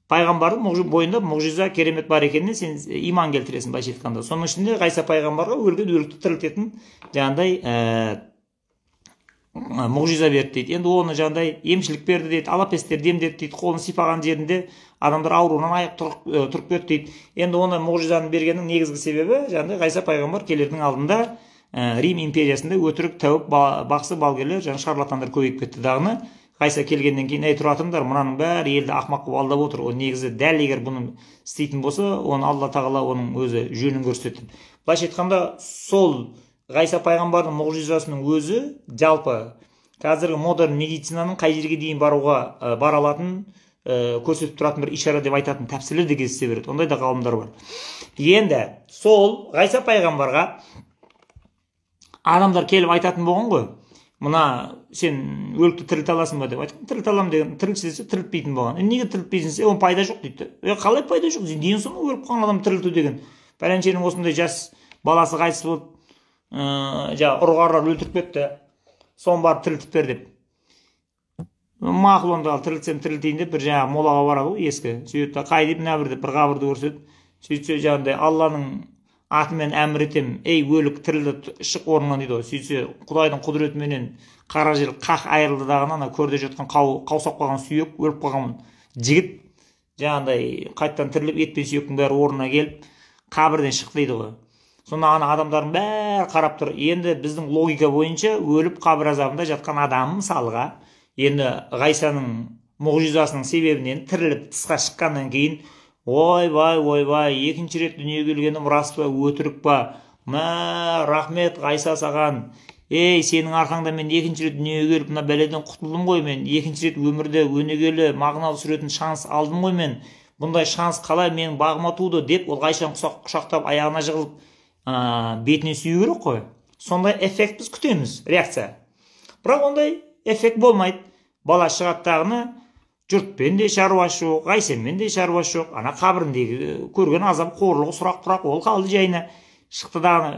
Пайғамбардың бойында мұғжиза керемет бар екеніне сен иман келтіресің былайша айтқанда. Соның ішінде ғайса пайғамбарға өлген өлікті тірілтетін жаңағыдай ә, мұғжиза берді дейді. Енді оны жаңағыдай емшілік берді дейді алапестер емдеді дейді қолын сипаған жерінде адамдар ауруынан айық тұрып, тұрып кетті дейді. Енді оны мұғжизаны бергеннің негізгі себебі жаңағыдай ғайса пайғамбар келердің алдында ә, рим империясында өтірік тәуіп бақсы балгерлер жаңағы шарлатандар көбейіп кетті дағыны. Ғайса келгеннен кейін әй тұра тұрыңдар мынаның бәрі елді ақымақ қылып алдап отыр ол негізі дәл егер бұны істейтін болса оны алла тағала оның өзі жөнін көрсетеді былайша айтқанда сол ғайса пайғамбардың мұғжизасының өзі жалпы қазіргі модерн медицинаның қай жерге дейін баруға ә, бара алатынын ә, көрсетіп тұратын бір ишара деп айтатын тәпсірлер де кездесе береді. Ондай да ғалымдар бар. Енді сол ғайса пайғамбарға адамдар келіп айтатын болған ғой. Мына сен өлікті тірілте аласың ба деп. Айтқан тірілте аламын деген тірілші десе тірілтпейтін болған. Неге тірілтпейсің десе оның пайда жоқ дейді е қалай пайда жоқ? Соң өліп қалған адамды тірілту деген. Пәленшенің осындай жас баласы қайтыс болып ә, жаңағы ұры өлтіріп кетті. Соны барып тірілтіп бер деп. Мақұл онда ал тірілтсем тірілтейін деп бір жаңағы молаға барады ғой ескі. Сөйтеді да қай деп мына бір деп бір қабірді көрсетеді. Сөйтсе жаңағыдай алланың атымен әмір етемін ей өлік тірілді шық орныңнан дейді ғой. Сөйтсе құдайдың құдіретіменен қара жер қақ айырылды дағы ана көрде жатқан қау, қаусап қалған сүйек өліп қалған жігіт жаңағыдай қайтадан тіріліп ет пен сүйектің бәрі орнына келіп қабірден шықты дейді ғой. Сонда ана адамдардың бәрі қарап тұр. Енді біздің логика бойынша өліп қабір азабында жатқан адам мысалға енді ғайсаның мұғжизасының себебінен тіріліп тысқа шыққаннан кейін ойбай ойбай екінші рет дүниеге келгенім рас па өтірік па? Мә рахмет ғайса саған. Ей сенің арқаңда мен екінші рет дүниеге келіп мына бәледен құтылдым ғой мен. Екінші рет өмірде өнегелі мағыналы сүретін шанс алдым ғой мен. Бұндай шанс қалай менің бағыма туды? деп ол ғайшаны құшақтап аяғына жығылып ә, бетіне сүю керек қой. Сондай эффект біз күтеміз. Реакция бірақ ондай эффект болмайды бала шығады дағыны жұртпен де шаруасы жоқ ғайсенмен де шаруасы жоқ ана қабіріндегі көрген азап қорлығы сұрақ тұрақ ол қалды жайына шықты дағы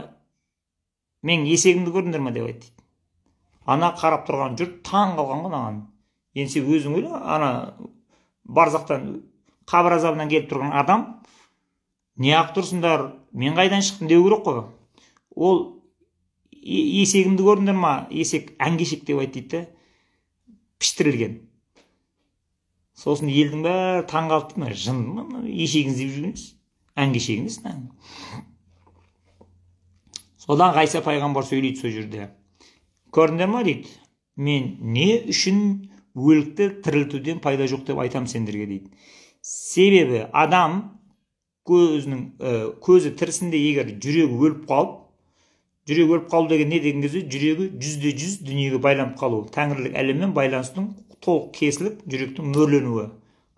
менің есегімді көрдіңдер ма деп айтты ана қарап тұрған жұрт таң қалған ғой маған енді сен өзің ойла ана барзақтан қабір азабынан келіп тұрған адам неғып тұрсыңдар мен қайдан шықтым деу керек қой ол есегімді көрдіңдер ма есек әңгешек деп айтты дейді піштірілген. Сосын елдің бәрі таң қалып мына жын ма ешегін іздеп емес. Содан ғайса пайғамбар сөйлейді сол жерде? Көрдіңдер ма дейді? Мен не үшін өлікті тірілтуден пайда жоқ деп айтамын сендерге дейді. Себебі адам көзінің көзі тірісінде егер жүрегі өліп қалып жүрегі өліп қалу деген не деген кезде жүрегі жүзде жүз дүниеге байланып қалу тәңірлік әлеммен байланыстың толық кесіліп жүректің мөрленуі.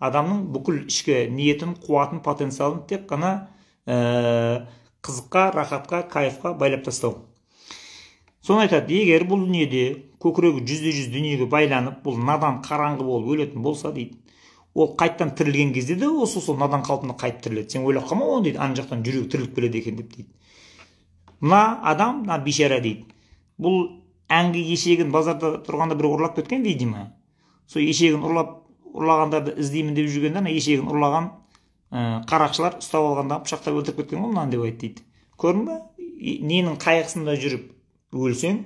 Адамның бүкіл ішкі ниетін қуатын потенциалын тек қана ә, қызыққа рахатқа кайфқа байлап тастау. Соны айтады егер бұл дүниеде көкірегі жүзде жүз дүниеге байланып бұл надан қараңғы болып өлетін болса дейді ол қайттан тірілген кезде де осы сол надан қалпына қайтып тіріледі. Сен ойлап қалма оны дейді ана жақтан жүрегі тіріліп келеді екен деп дейді. Мына адам мына бейшара дейді. Бұл әңгі ешегін базарда тұрғанда бір ұрлап кеткен видимо сол ешегін ұрлап ұрлағандарды іздеймін деп жүргенде ана ешегін ұрлаған ә, қарақшылар ұстап алғанда пышақтап өлтіріп кеткен ғой мынаны деп айтты дейді. Көрдің ба? Ненің қайғысында жүріп өлсең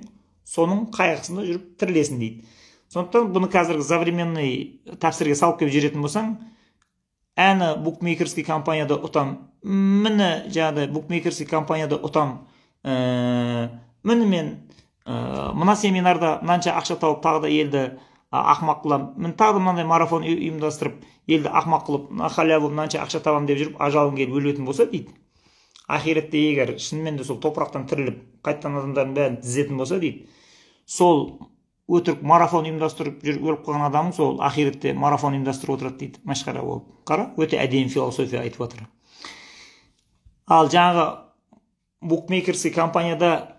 соның қайғысында жүріп тірілесің дейді. Сондықтан бұны қазіргі современный тәпсірге салып келіп жіберетін болсаң әні букмекерский компанияда ұтам міне жаңағыдай букмекерский компанияда ұтам ә, міне мен ә, мына семинарда мынанша ақша тауып тағы да елді ақымақ қыламын. Міне тағы да мынандай марафон ұйымдастырып елді ақымақ қылып халяву мынанша ақша табамын деп жүріп ажалың келіп өлетін болса дейді. Ақиретте егер шынымен де сол топырақтан тіріліп қайтадан адамдардың бәрін тізетін болса дейді. Сол өтірік марафон ұйымдастырып жүріп өліп қалған адамың сол ақиретте марафон ұйымдастырып отырады дейді. Масқара болып қара өте әдемі философия айтып жатыр ал жаңағы букмекерский компанияда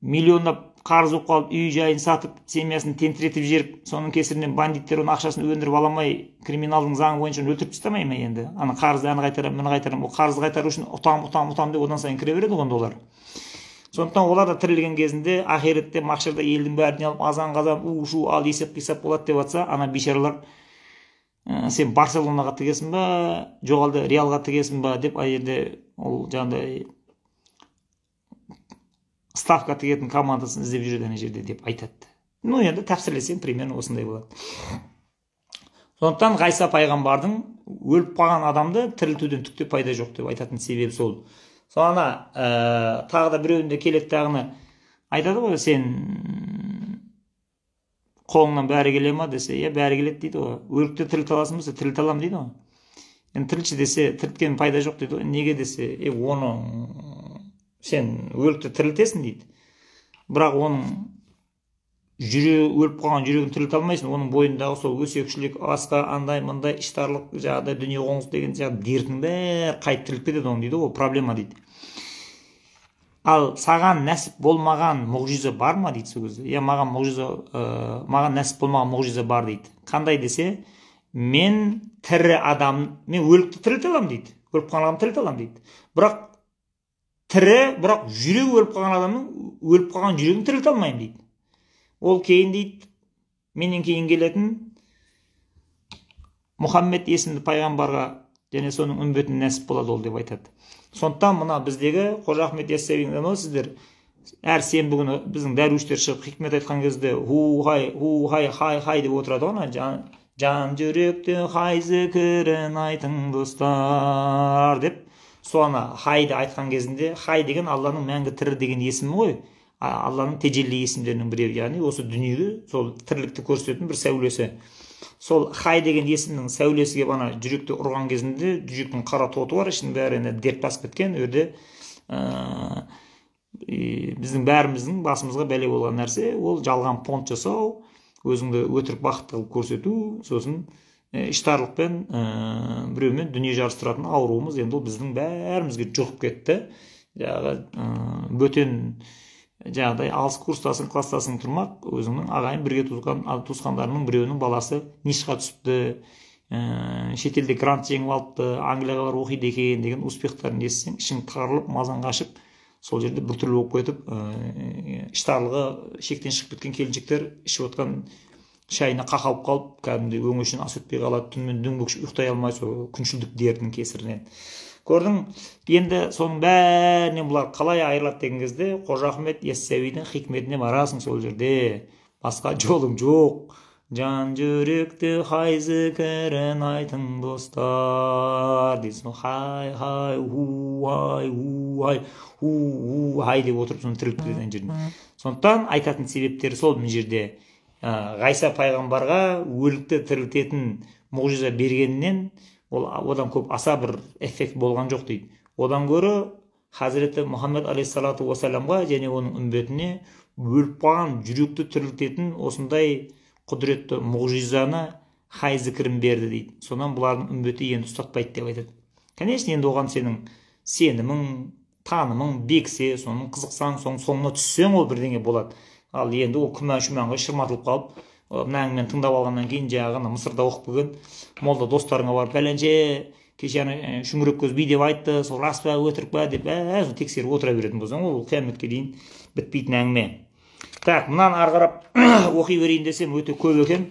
миллиондап қарыз болып қалып үй жайын сатып семьясын тентіретіп жіберіп соның кесірінен бандиттер оның ақшасын өндіріп ала алмай криминалдың заңы бойынша өлтіріп тастамай ма енді? Ана қарызды аны қайтарамын міне қайтарамын ол қарызды қайтару үшін ұтамын ұтамын ұтамын деп одан сайын кіре береді ғой олар. Сондықтан олар да тірілген кезінде ақиретте мақшарда елдің бәрін жиналып азан қазан у шу ал есеп қисап болады деп жатса ана бейшаралар ә, сен барселонаға тігесің ба жоқ әлде реалға тігесің ба деп ана жерде ол жаңағыдай ставка тігетін командасын іздеп жүреді ана жерде деп айтады. Ну енді тәпсірлесең примерно осындай болады. Сондықтан ғайса пайғамбардың өліп қалған адамды тірілтуден түк те пайда жоқ деп айтатын себебі сол. Сол ана ә, тағы да біреуінде келеді дағыны. Айтады ғой сен қолыңнан бәрі келе ма? десе иә бәрі келеді дейді ғой. Өлікті тірілте аласың ба десе тірілте аламын дейді ғой. Енді тірілші десе тірілткен пайда жоқ дейді ғой. Неге? десе е оны сен өлікті тірілтесің дейді. Бірақ оның жүрегі өліп қалған жүрегін тірілте алмайсың оның бойындағы сол өсекшілік асқа андай мындай іштарлық жаңағыдай дүние қоңыз деген сияқты дертінің бәрі қайтып тіріліп кетеді оның дейді ол проблема дейді. Ал саған нәсіп болмаған мұғжиза бар ма дейді сол кезде? Иә маған мұғжиза ә, маған нәсіп болмаған мұғжиза бар дейді. Қандай десе мен тірі адам мен өлікті тірілте аламын дейді. Өліп қалған адамды тірілте аламын дейді. Бірақ тірі бірақ жүрегі өліп қалған адамның өліп қалған жүрегін тірілте алмаймын дейді. Ол кейін дейді менен кейін келетін мұхаммед есімді пайғамбарға және соның үмбетіне нәсіп болады ол деп айтады. Сондықтан мына біздегі қожа ахмет яссауидің сіздер әр сенбі күні біздің дәруіштер шығып хикмет айтқан кезде ху хай ху хай хай хай деп отырады ғой жан, жан жүректі хай зікірін айтың достар деп сол ана хайды айтқан кезінде хай деген алланың мәңгі тірі деген есімі ғой. Алланың тежелли есімдерінің біреуі яғни осы дүниеге сол тірлікті көрсететін бір сәулесі. Сол хай деген есімнің сәулесі келіп ана жүректі ұрған кезінде жүректің қара тоты бар ішінің бәрі дерт басып кеткен ол жерде ә, біздің бәріміздің басымызға бәле болған нәрсе ол жалған понт жасау өзіңді өтірік бақытты қылып көрсету сосын іштарлықпен ә, біреумен дүние жарыстыратын ауруымыз енді ол біздің бәрімізге жұғып кетті. Жаңағы ә, бөтен жаңағыдай алыс курстасың класстасың тұрмақ өзіңнің ағайын бірге туған туысқандарыңның біреуінің баласы нишқа түсіпті ә, шетелде грант жеңіп алыпты англияға барып оқиды екен деген успехтарын естісең ішің тарылып мазаң қашып сол жерде біртүрлі болып кетіп ә, іштарлығы шектен шығып кеткен келіншектер ішіп отқан шайына қақалып қалып кәдімгідей өңешінен ас өтпей қалады түнімен дөңбекшіп ұйықтай алмай сол күншілдік дертінің кесірінен. Көрдің? Енді соның бәрінен бұлар қалай айырылады деген кезде қожа ахмет яссауидің хикметіне барасың сол жерде. Басқа жолың жоқ. Жан жүректі хай зікірін айтың достар. Дейсің хай хай ху хай ху хай ху ху хай деп отырып соны тіріліп кетеді ана жерде. сондықтан айтатын себептері сол мына жерде. Ғайса пайғамбарға өлікті тірілтетін мұғжиза бергенінен ол одан көп аса бір эффект болған жоқ дейді. Одан гөрі хазіреті мұхаммед алейхисалату уассаламға және оның үмбетіне өліп қалған жүректі тірілтетін осындай құдіретті мұғжизаны хай зікірін берді дейді. Сонан бұлардың үмбеті енді ұстатпайды деп айтады. Конечно енді оған сенің сенімің танымың бекісе соның қызықсаң соның соңына түссең ол бірдеңе болады. Ал енді ол күмән шүмәнға шырматылып қалып мына әңгімені тыңдап алғаннан кейін жаңағы ана мысырда оқып келген молда достарыңа барып пәленше кеше ана шүңірек көз би деп айтты сол рас па өтірік па деп бәрін тексеріп отыра беретін болсаң ол қияметке дейін бітпейтін әңгіме. Так мынаны ары қарап оқи берейін десем өте көп екен.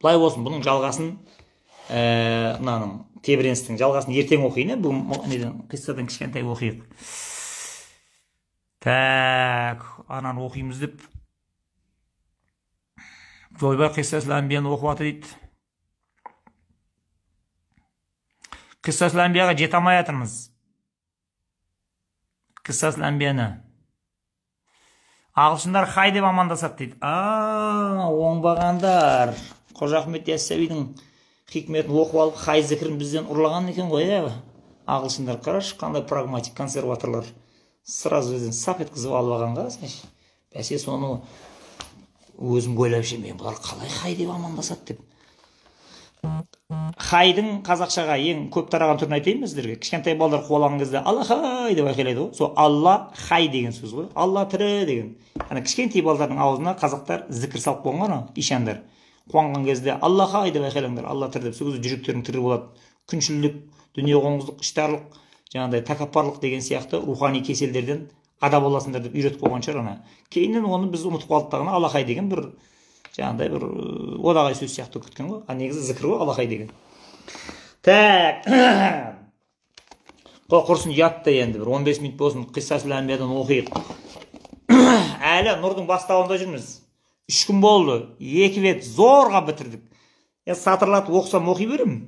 Былай болсын бұның жалғасын мынаның тебіреністің жалғасын ертең оқиын иә бүгін неден қиссадан кішкентай оқиық. Так ананы оқимыз деп. Жойбай қиссасыл әмбияны оқып жатыр дейді. Қиссасыл әмбияға жете алмай жатырмыз қиссасыл әмбияны ағылшындар хай деп амандасады дейді. А оңбағандар. Қожа ахмет яссауидің хикметін оқып алып хай зікірін бізден ұрлаған екен ғой иә ағылшындар қарашы қандай прагматик консерваторлар. Сразу өзін сап еткізіп алып алғанға бәсе соны өзім ойлап жүрмін мен бұлар қалай хай деп амандасады деп. Хайдың қазақшаға ең көп тараған түрін айтайын ба сіздерге? Кішкентай балалар қуалаған кезде аллахай деп айқайлайды ғой. Сол алла хай деген сөз ғой. Алла тірі деген. Ана кішкентай балалардың аузына қазақтар зікір салып қойған ғой ишандар қуанған кезде аллахай деп айқайлаңдар. Алла тірі деп. Сол кезде жүректерің тірі болады. Күншілдік дүниеқоңыздық іштарлық. Жаңағыдай тәкаппарлық деген сияқты рухани кеселдерден ада боласыңдар деп үйретіп қойған шығар ана. Кейіннен оны біз ұмытып қалдық та аллахай деген бір жаңағыдай бір одағай сөз сияқты күткен ғой. Ал негізі зікір ғой алақай деген. Так. Құрсын ұятты енді бір. 15 минут болсын қиссасул оқиық. Әлі нұрдың бастауында жүрміз. Үш күн болды. Екі бет зорға бітірдік. Енді сатырлатып оқысам оқи беремін.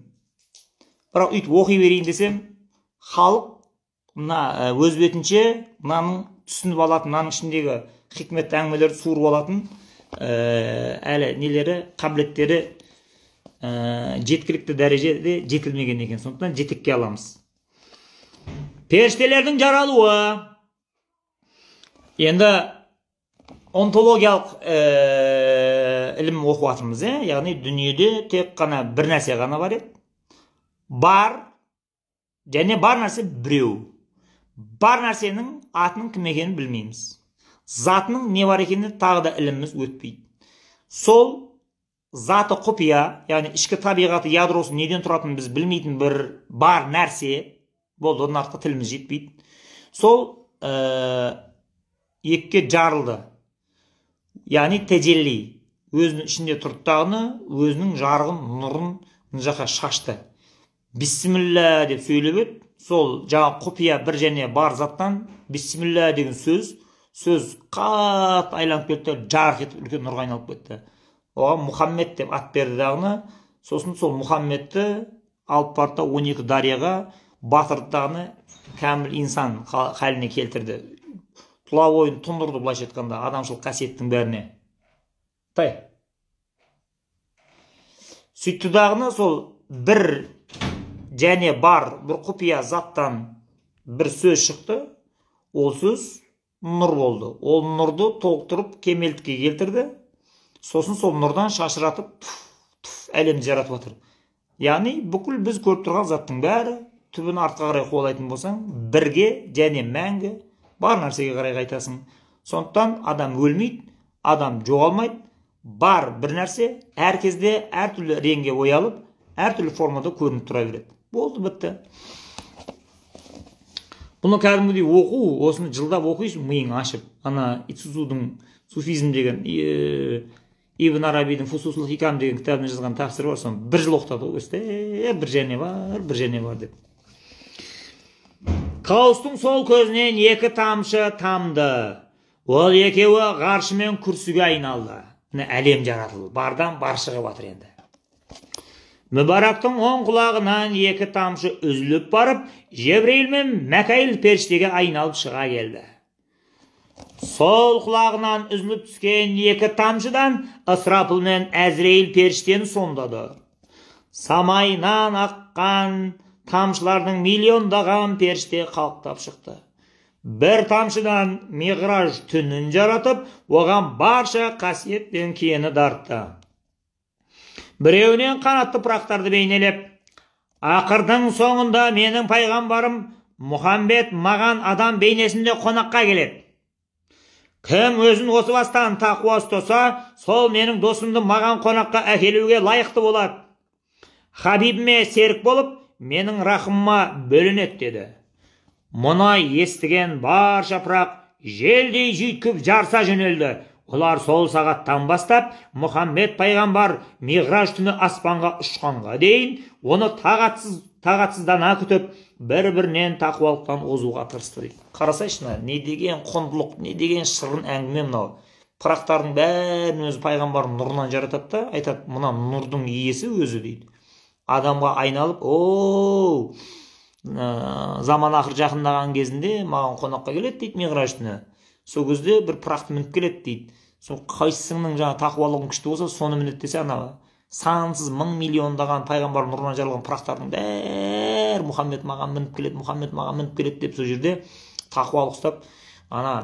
Бірақ өйтіп оқи берейін десем халық мына өз бетінше мынаның түсініп алатын мынаның ішіндегі хикметті әңгімелерді суырып алатын ә, әлі нелері қабілеттері ә, жеткілікті дәрежеде жетілмеген екен. Сондықтан жетекке аламыз. Періштелердің жаралуы. Енді онтологиялық ә, ілім оқып жатырмыз иә яғни дүниеде тек қана бір нәрсе ғана бар еді. Бар және бар нәрсе біреу. Бар нәрсенің атының кім екенін білмейміз. Затының не бар екеніне тағы да іліміміз өтпейді. Сол заты құпия яғни ішкі табиғаты ядросы неден тұратынын біз білмейтін бір бар нәрсе болды одан артқа тіліміз жетпейді. Сол ә, екіге жарылды. Яғни тәжелли өзінің ішінде тұрды өзінің жарығын нұрын мына жаққа шашты. Бисмилля деп сөйлеп еді сол жаңағы құпия бір және бар заттан бисмилля деген сөз сөз қатты айланып кетті жарқ етіп үлкен нұрға айналып кетті. Оған мұхаммед деп ат берді дағыны. Сосын сол мұхаммедті алып барды да он екі дарияға батырды дағыны кәміл инсан халіне келтірді. Тұла бойын тұндырды былайша айтқанда адамшылық қасиеттің бәріне. Тай. Сөйтті дағыны сол бір және бар бір құпия заттан бір сөз шықты. Ол сөз нұр болды. Ол нұрды толықтырып кемелдікке келтірді. Сосын сол нұрдан шашыратып туф, туф, әлемді жаратып жатыр яғни бүкіл біз көріп тұрған заттың бәрі түбін артқа қарай қуалайтын болсаң бірге және мәңгі бар нәрсеге қарай қайтасың. Сондықтан адам өлмейді адам жоғалмайды. Бар бір нәрсе әр кезде әртүрлі реңге оялып әртүрлі формада көрініп тұра береді. Болды бітті. Бұны кәдімгідей оқу осыны жылдап оқисың миың ашып ана ицузудың суфизм деген ибн арабидің фусусул хикам деген кітабына жазған тәпсірі бар соны бір жыл оқытады ғой өстіп бір және бар бір және бар деп. Қауыстың сол көзінен екі тамшы тамды ол екеуі ғаршы мен күрсіге айналды. Міне әлем жаратылды бардан бар шығып жатыр енді. Мүбарактың оң құлағынан екі тамшы үзіліп барып жебірейіл мен мәкәйіл періштеге айналып шыға келді сол құлағынан үзіліп түскен екі тамшыдан ысрапыл мен әзірейіл періштені сомдады самайынан аққан тамшылардың миллиондаған періште қалықтап шықты бір тамшыдан миғраж түнін жаратып оған барша қасиет пен киені дартты біреуінен қанатты пырақтарды бейнелеп ақырдың соңында менің пайғамбарым мұхаммед маған адам бейнесінде қонаққа келеді. Кім өзін осы бастан тақуа ұстаса сол менің досымды маған қонаққа әкелуге лайықты болады. Хабибіме серік болып менің рахымыма бөленеді деді. Мұны естіген бар жапырақ желдей жүйткіп жарыса жөнелді. Олар сол сағаттан бастап мұхаммед пайғамбар миғраж түні аспанға ұшқанға дейін оны тағатсыз тағатсыздана күтіп бір бірінен тақуалықтан озуға тырысты дейді. Қарасайшы мына не деген құндылық не деген шырын әңгіме мынау? Пырақтардың бәрін өзі пайғамбар нұрынан жаратады да айтады мына нұрдың иесі өзі дейді. Адамға айналып о заман ақыр жақындаған кезінде маған қонаққа келеді дейді миғраж түні. Сол кезде бір пырақты мініп келеді дейді. Сол қайсысыңның жаңағы тақуалығың күшті болса соны мінеді десе ана сансыз мың миллиондаған пайғамбар нұрынан жаралған пырақтардың бәрі мұхаммед маған мініп келеді мұхаммед маған мініп келеді деп сол жерде тақуалық ұстап ана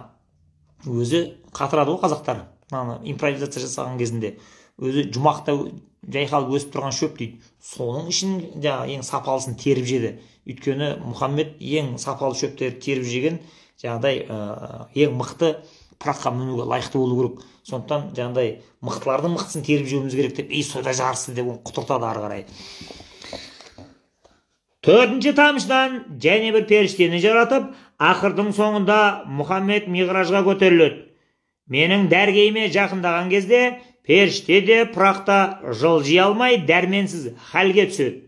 өзі қатырады ғой қазақтар. Ана импровизация жасаған кезінде. Өзі жұмақта жайқалып өсіп тұрған шөп дейді. Соның ішін жаңағы ең сапалысын теріп жеді. Өйткені мұхаммед ең сапалы шөптерді теріп жеген жаңағыдай ең мықты пыраққа мінуге лайықты болу керек. Сондықтан жаңағыдай мықтылардың мықтысын теріп жеуіміз керек деп и сода жарысты деп оны құтыртады ары қарай. Төртінші тамшыдан және бір періштені жаратып ақырдың соңында мұхаммед миғражға көтеріледі. Менің дәргейіме жақындаған кезде періште де пырақта жылжи алмай дәрменсіз халге түседі.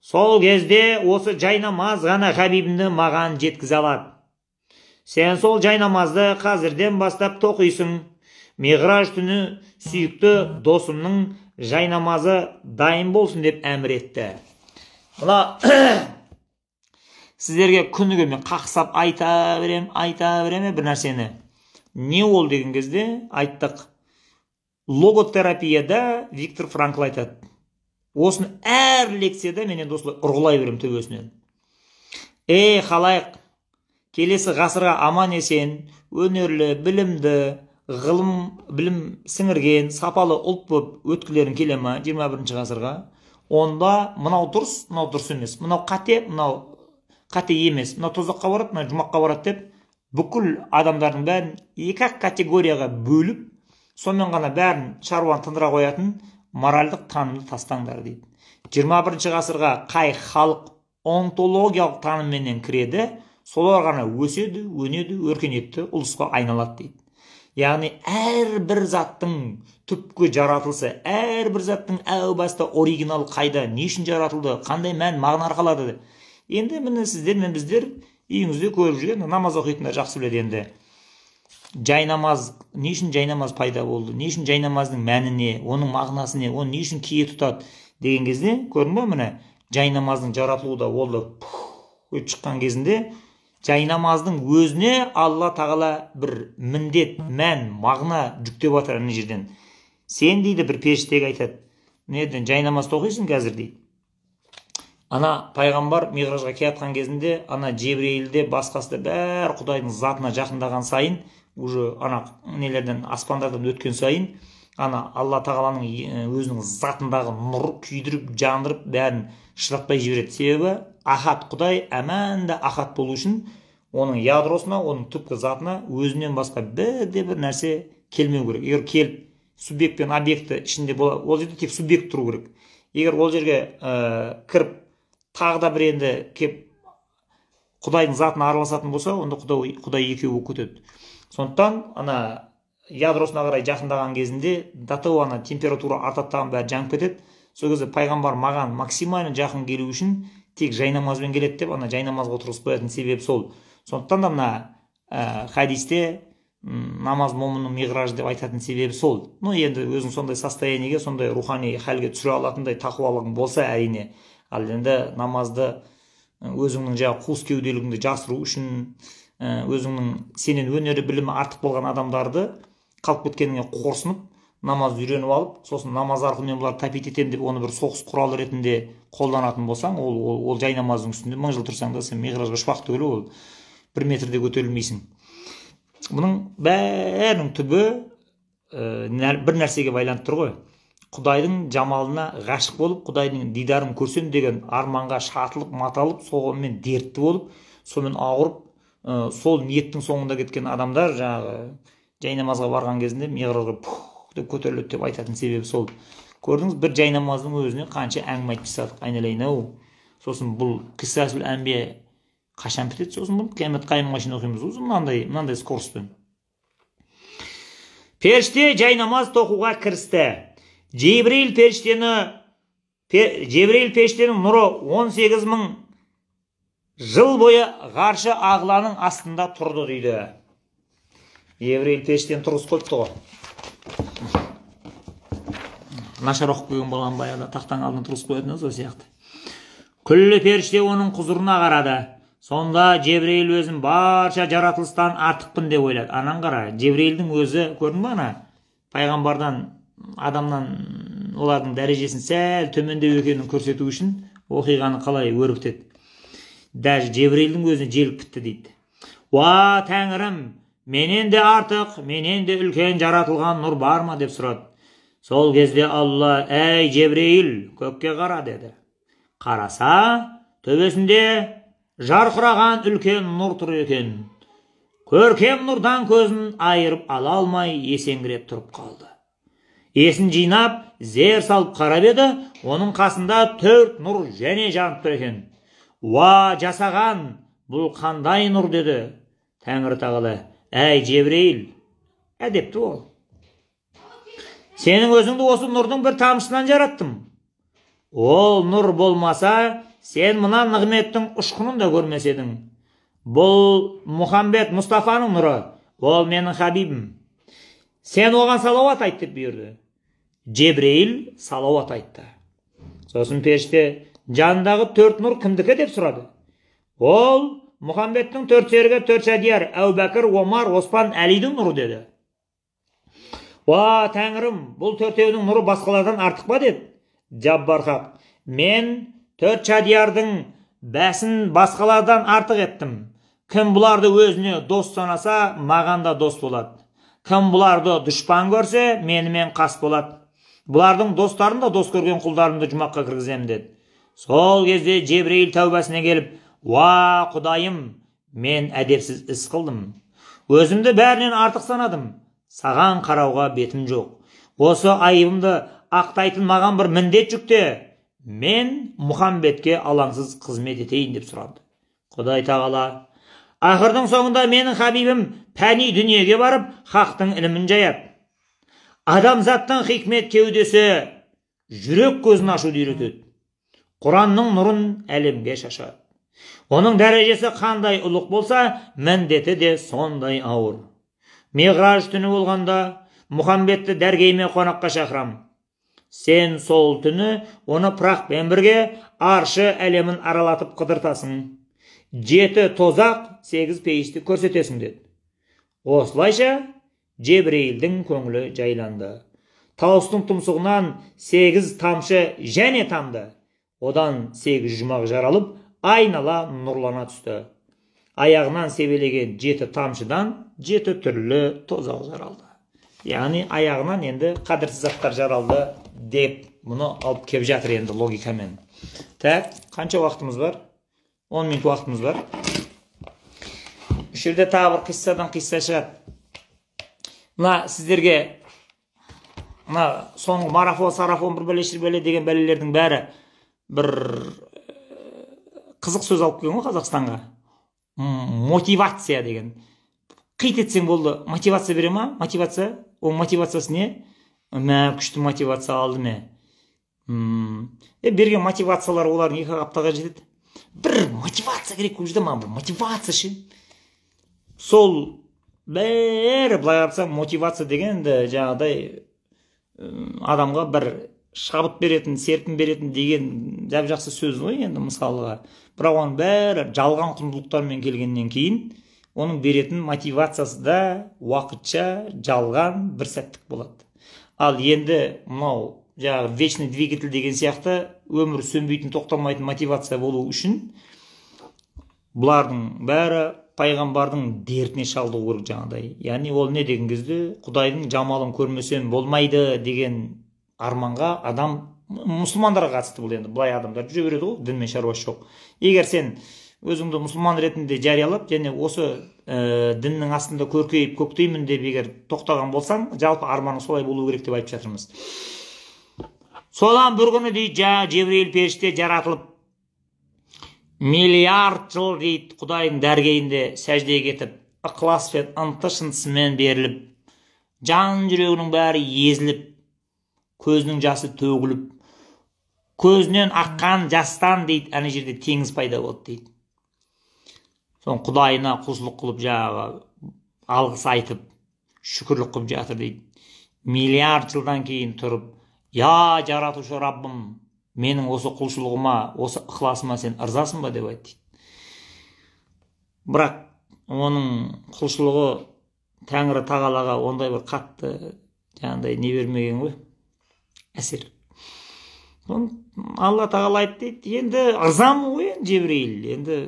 Сол кезде осы жайнамаз ғана хабибімді маған жеткізе алады сен сол жайнамазды қазірден бастап тоқисың. Миғраж түні сүйікті досымның жайнамазы дайын болсын деп әмір етті. Мына сіздерге күніге мен қақсап айта берем айта беремін бір нәрсені. Не ол деген кезде айттық. Логотерапияда виктор франкл айтады. Осыны әр лекцияда мен енді осылай ұрғылай беремін төбесінен. Ей халайық келесі ғасырға аман есен өнерлі білімді ғылым білім сіңірген сапалы ұлт болып өткілерің келе ма жиырма бірінші ғасырға? Онда мынау дұрыс мынау дұрыс емес. Мынау қате мынау қате емес. Мынау тозаққа барады мынау жұмаққа барады деп бүкіл адамдардың бәрін екі ақ категорияға бөліп сонымен ғана бәрін шаруаны тындыра қоятын моральдық танымды тастаңдар дейді. Жиырма бірінші ғасырға қай халық онтологиялық танымменен кіреді? Солар ғана өседі өнеді өркениетті ұлысқа айналады дейді. Яғни әрбір заттың түпкі жаратылысы әрбір заттың әу баста оригиналы қайда не үшін жаратылды қандай мән мағына арқалады? Енді міне сіздер мен біздер үйіңізде көріп жүрген намаз оқитындар жақсы біледі енді. Жайнамаз не үшін жайнамаз пайда болды не үшін жайнамаздың мәні не оның мағынасы не оны не үшін кие тұтады деген кезде көрдің ба міне жайнамаздың жаратылуы да ол да шыққан кезінде жайнамаздың өзіне алла тағала бір міндет мән мағына жүктеп жатыр ана жерден сен дейді бір періштеге айтады міне жайнамаз оқисың қазір дейді ана пайғамбар миғражға келе кезінде ана жебірейіл де басқасы да бәрі құдайдың затына жақындаған сайын уже ана нелерден аспандардан өткен сайын ана алла тағаланың өзінің затындағы нұр күйдіріп жандырып бәрін шыдатпай жібереді себебі ахат құдай әмәнда ахат болу үшін оның ядросына оның түпкі затына өзінен басқа бірде бір нәрсе келмеу керек. Егер келіп субъект пен объекті ішінде бола ол жерде тек субъект тұру керек. Егер ол жерге ә, кіріп тағы да бір енді келіп құдайдың затына араласатын болса онда құдай, құдай екеу болып кетеді сондықтан ана ядросына қарай жақындаған кезінде до того ана температура артады бәрі жанып кетеді. Сол кезде пайғамбар маған максимально жақын келу үшін тек жайнамазбен келеді деп ана жайнамазға отырғызып қоятын себебі сол. Сондықтан да мына ә, хадисте намаз момынның миғражы деп айтатын себебі сол. Ну енді өзің сондай состояниеге сондай рухани халге түсіре алатындай тақуалығың болса әрине ал енді намазды өзіңнің жаңағы қуыс кеуделігіңді жасыру үшін өзіңнің сенен өнері білімі артық болған адамдарды қалып кеткеніңе қорсынып намазды үйреніп алып сосын намаз арқылы мен бұларды тәпит етемін деп оны бір соғыс құралы ретінде қолданатын болсаң ол ол, ол жай намаздың үстінде мың жыл тұрсаң да сен миғражға шпақ түгілі ол бір метрде көтерілмейсің. Бұның бәрінің түбі ә, бір нәрсеге байланып тұр ғой. Құдайдың жамалына ғашық болып құдайдың дидарын көрсем деген арманға шатылып маталып соғымен дертті болып сонымен ауырып ә, сол ниеттің соңында кеткен адамдар жаңағы жай намазға барған кезінде миғражға көтеріледі деп айтатын себебі сол көрдіңіз бір жай намаздың өзіне қанша әңгіме айтып тастадық айналайын ау сосын бұл кисасул әмбия қашан бітеді сосын бұл қиямет қайымға шейін оқимыз ғой мынандай мынандай скоростьпен періште жай намаз тоқуға кірісті жебірейіл періштені жебірейіл періштенің нұры 18 мың жыл бойы ғаршы ағланың астында тұрды дейді жебірейіл періштені тұрғызып қойыпты ғой нашар оқып келген болған баяғыда тақтаның алдына тұрғызып қоятын сол сияқты. Күллі періште оның құзырына қарады. Сонда жебірейіл өзін барша жаратылыстан артықпын деп ойлады. Анан қара жебірейілдің өзі көрдің ба ана? Пайғамбардан адамнан олардың дәрежесін сәл төмендеу екенін көрсету үшін оқиғаны қалай өрбітеді? Даже жебірейілдің өзіне бітті дейді. Уа тәңірім! Менен де артық менен де үлкен жаратылған нұр бар ма деп сұрады сол кезде алла әй жебірейіл көкке қара деді қараса төбесінде жарқыраған үлкен нұр тұр екен көркем нұрдан көзін айырып ала алмай есеңгіреп тұрып қалды есін жинап зер салып қарап еді оның қасында төрт нұр және жанып тұр екен уа жасаған бұл қандай нұр деді тәңір тағала әй жебірейіл әдепті бол сенің өзіңді осы нұрдың бір тамшысынан жараттым ол нұр болмаса сен мына нығметтің ұшқынын да көрмес едің бұл мұхаммед мұстафаның нұры ол менің хабибім сен оған салауат айт деп бұйырды жебірейіл салауат айтты сосын періште жанындағы төрт нұр кімдікі деп сұрады ол мұхаммедтің төрт серігі төрт шадияр әубәкір омар оспан әлидің нұры деді уа тәңірім бұл төртеуінің нұры басқалардан артық па деді жаббар хақ мен төрт шадиярдың бәсін басқалардан артық еттім кім бұларды өзіне дос санаса маған да дос болады кім бұларды дұшпан көрсе менімен қас болады бұлардың достарын да дос көрген құлдарымды жұмаққа кіргіземін деді сол кезде жебірейіл тәубасына келіп уа құдайым мен әдепсіз іс қылдым. Өзімді бәрінен артық санадым. Саған қарауға бетім жоқ. Осы айыбымды ақтайтын маған бір міндет жүкте. Мен мұхамбетке алаңсыз қызмет етейін деп сұрады құдай тағала ақырдың соңында менің хабибім пәни дүниеге барып хақтың ілімін жаяды. Адамзаттың хикмет кеудесі жүрек көзін ашуды үйретеді. Құранның нұрын әлемге шашады. Оның дәрежесі қандай ұлық болса міндеті де сондай ауыр миғраж түні болғанда мұхамбетті дәргейме қонаққа шақырамын сен сол түні оны пырақпен бірге аршы әлемін аралатып қыдыртасың жеті тозақ сегіз пейішті көрсетесің деді осылайша жебірейілдің көңілі жайланды тауыстың тұмсығынан сегіз тамшы және тамды одан сегіз жұмақ жаралып айнала нұрлана түсті аяғынан себелеген жеті тамшыдан жеті түрлі тозақ жаралды яғни аяғынан енді қадірсіз заттар жаралды деп мұны алып келіп жатыр енді логикамен так қанша уақытымыз бар он минут уақытымыз бар осы жерде тағы бір қиссадан қисса шығады мына сіздерге мына соңғы марафон сарафон бір бәле бәле деген бәлелердің бәрі бір қызық сөз алып келген ғой қазақстанға. Мотивация деген. Қит етсең болды мотивация бере ма? Мотивация? Ол мотивациясы не? Мә күшті мотивация алды мә. Е берген мотивациялар олардың екі аптаға жетеді. Бір мотивация керек болып жатыр маған бір мотивация ше? Сол бәрі былай қарасаң мотивация деген енді жаңағыдай адамға бір шабыт беретін серпін беретін деген жап жақсы сөз ғой енді мысалға. Бірақ оның бәрі жалған құндылықтармен келгеннен кейін оның беретін мотивациясы да уақытша жалған бір сәттік болады. Ал енді мынау жаңағы вечный двигатель деген сияқты өмір сөнбейтін тоқтамайтын мотивация болу үшін бұлардың бәрі пайғамбардың дертіне шалдығу керек жаңағыдай. Яғни ол не деген кезде құдайдың жамалын көрмесем болмайды деген арманға адам мұсылмандарға қатысты бұл енді былай адамдар жүре береді ғой дінмен шаруасы жоқ. Егер сен өзіңді мұсылман ретінде жариялап және осы ә, діннің астында көркейіп көктеймін деп егер тоқтаған болсаң жалпы арманың солай болу керек деп айтып жатырмыз. Содан бір күні дейді жаңағы жебірейіл періште жаратылып миллиард жыл дейді құдайдың дәргейінде сәждеге кетіп ықыласпен ынты шынтысымен беріліп жан жүрегінің бәрі езіліп көзінің жасы төгіліп көзінен аққан жастан дейді. Ана жерде теңіз пайда болды дейді. Соны құдайына құлшылық қылып жаңағы алғыс айтып шүкірлік қылып жатыр дейді. Миллиард жылдан кейін тұрып я жаратушы раббым менің осы құлшылығыма осы ықыласыма сен ырзасың ба? деп айтты бірақ оның құлшылығы тәңірі тағалаға ондай бір қатты жаңағыдай не бермеген ғой. Әсер. Алла тағала айтты дейді енді ырзамын ғой енді жебірейіл. Енді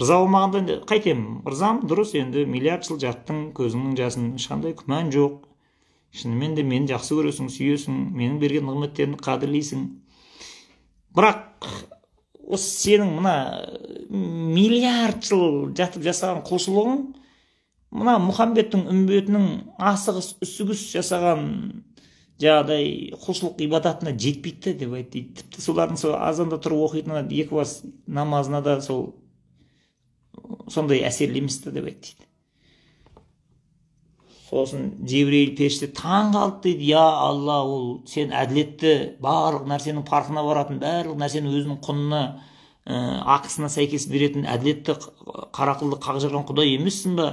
ырза болмағанда енді қайтемін. Ырзамын дұрыс енді миллиард жыл жаттың көзіңнің жасын ешқандай күмән жоқ. Шынымен де мені жақсы көресің сүйесің менің берген нығметтерімді қадірлейсің. Бірақ осы сенің мына миллиард жыл жатып жасаған құлшылығың мына мұхаммедтің үмбетінің асығыс үсігіс жасаған жаңағыдай құлшылық ғибадатына жетпейді деп айтты. Тіпті солардың сол азанда тұрып оқитын екі бас намазына да сол сондай әсерлі емес та деп айтты дейді. Сосын жебірейіл періште таң қалды дейді. Я алла ол сен әділетті барлық нәрсенің парқына баратын барлық нәрсені өзінің құнына ә, ақысына сәйкес беретін әділетті қарақылды қақ жарған құдай емессің ба?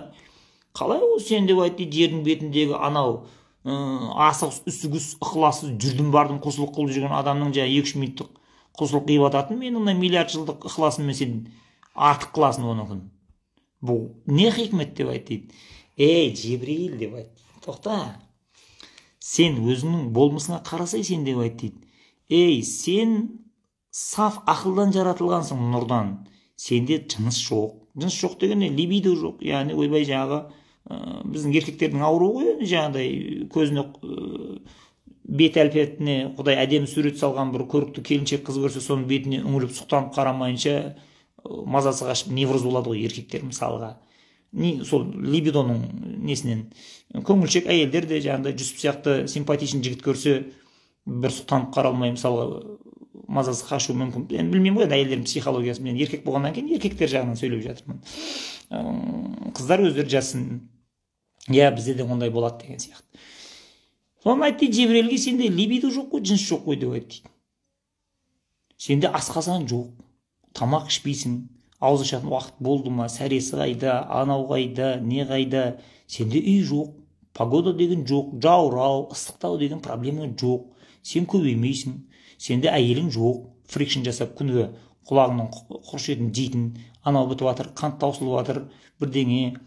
Қалай ол сен? деп айтты. Жердің бетіндегі анау асығыс үсігіс ықылассыз жүрдім бардым құлшылық қылып жүрген адамның жаңағы екі үш минуттық құлшылық ғибадатын менің мына миллиард жылдық ықыласыммен сен артық қыласың оныкін бұл не хикмет деп айтты дейді. Ей жебірейіл деп айтты тоқта сен өзіңнің болмысыңа қарасайсың деп айтты дейді. Ей сен саф ақылдан жаратылғансың нұрдан. Сенде жыныс жоқ. Жыныс жоқ деген не либидо жоқ. Яғни ойбай жаңағы біздің еркектердің ауруы ғой енді жаңағыдай көзіне бет әлпетіне құдай әдемі сурет салған бір көрікті келіншек қыз көрсе соның бетіне үңіліп сұқтанып қарамайынша мазасы қашып невроз болады ғой еркектер мысалға не сол либидоның несінен көңілшек әйелдер де жаңағыдай жүсіп сияқты симпатичный жігіт көрсе бір сұқтанып қарай алмай мысалға мазасы қашуы мүмкін енді білмеймін ғой енді әйелдердің психологиясын мен еркек болғаннан кейін еркектер жағынан сөйлеп жатырмын қыздар өздері жазсын иә бізде де ондай болады деген сияқты. Соны айтты дейді жебірелге сенде либидо жоқ қой жыныс жоқ қой деп айтты дейді сенде асқазан жоқ тамақ ішпейсің ауыз ашатын уақыт болды ма сәресі қайда анау қайда не қайда? Сенде үй жоқ погода деген жоқ жаурау ыстықтау деген проблема жоқ. Сен көбеймейсің сенде әйелің жоқ фрикшн жасап күніге құлағыңның құрыш етін жейтін анау бітіп жатыр қант таусылып жатыр бірдеңе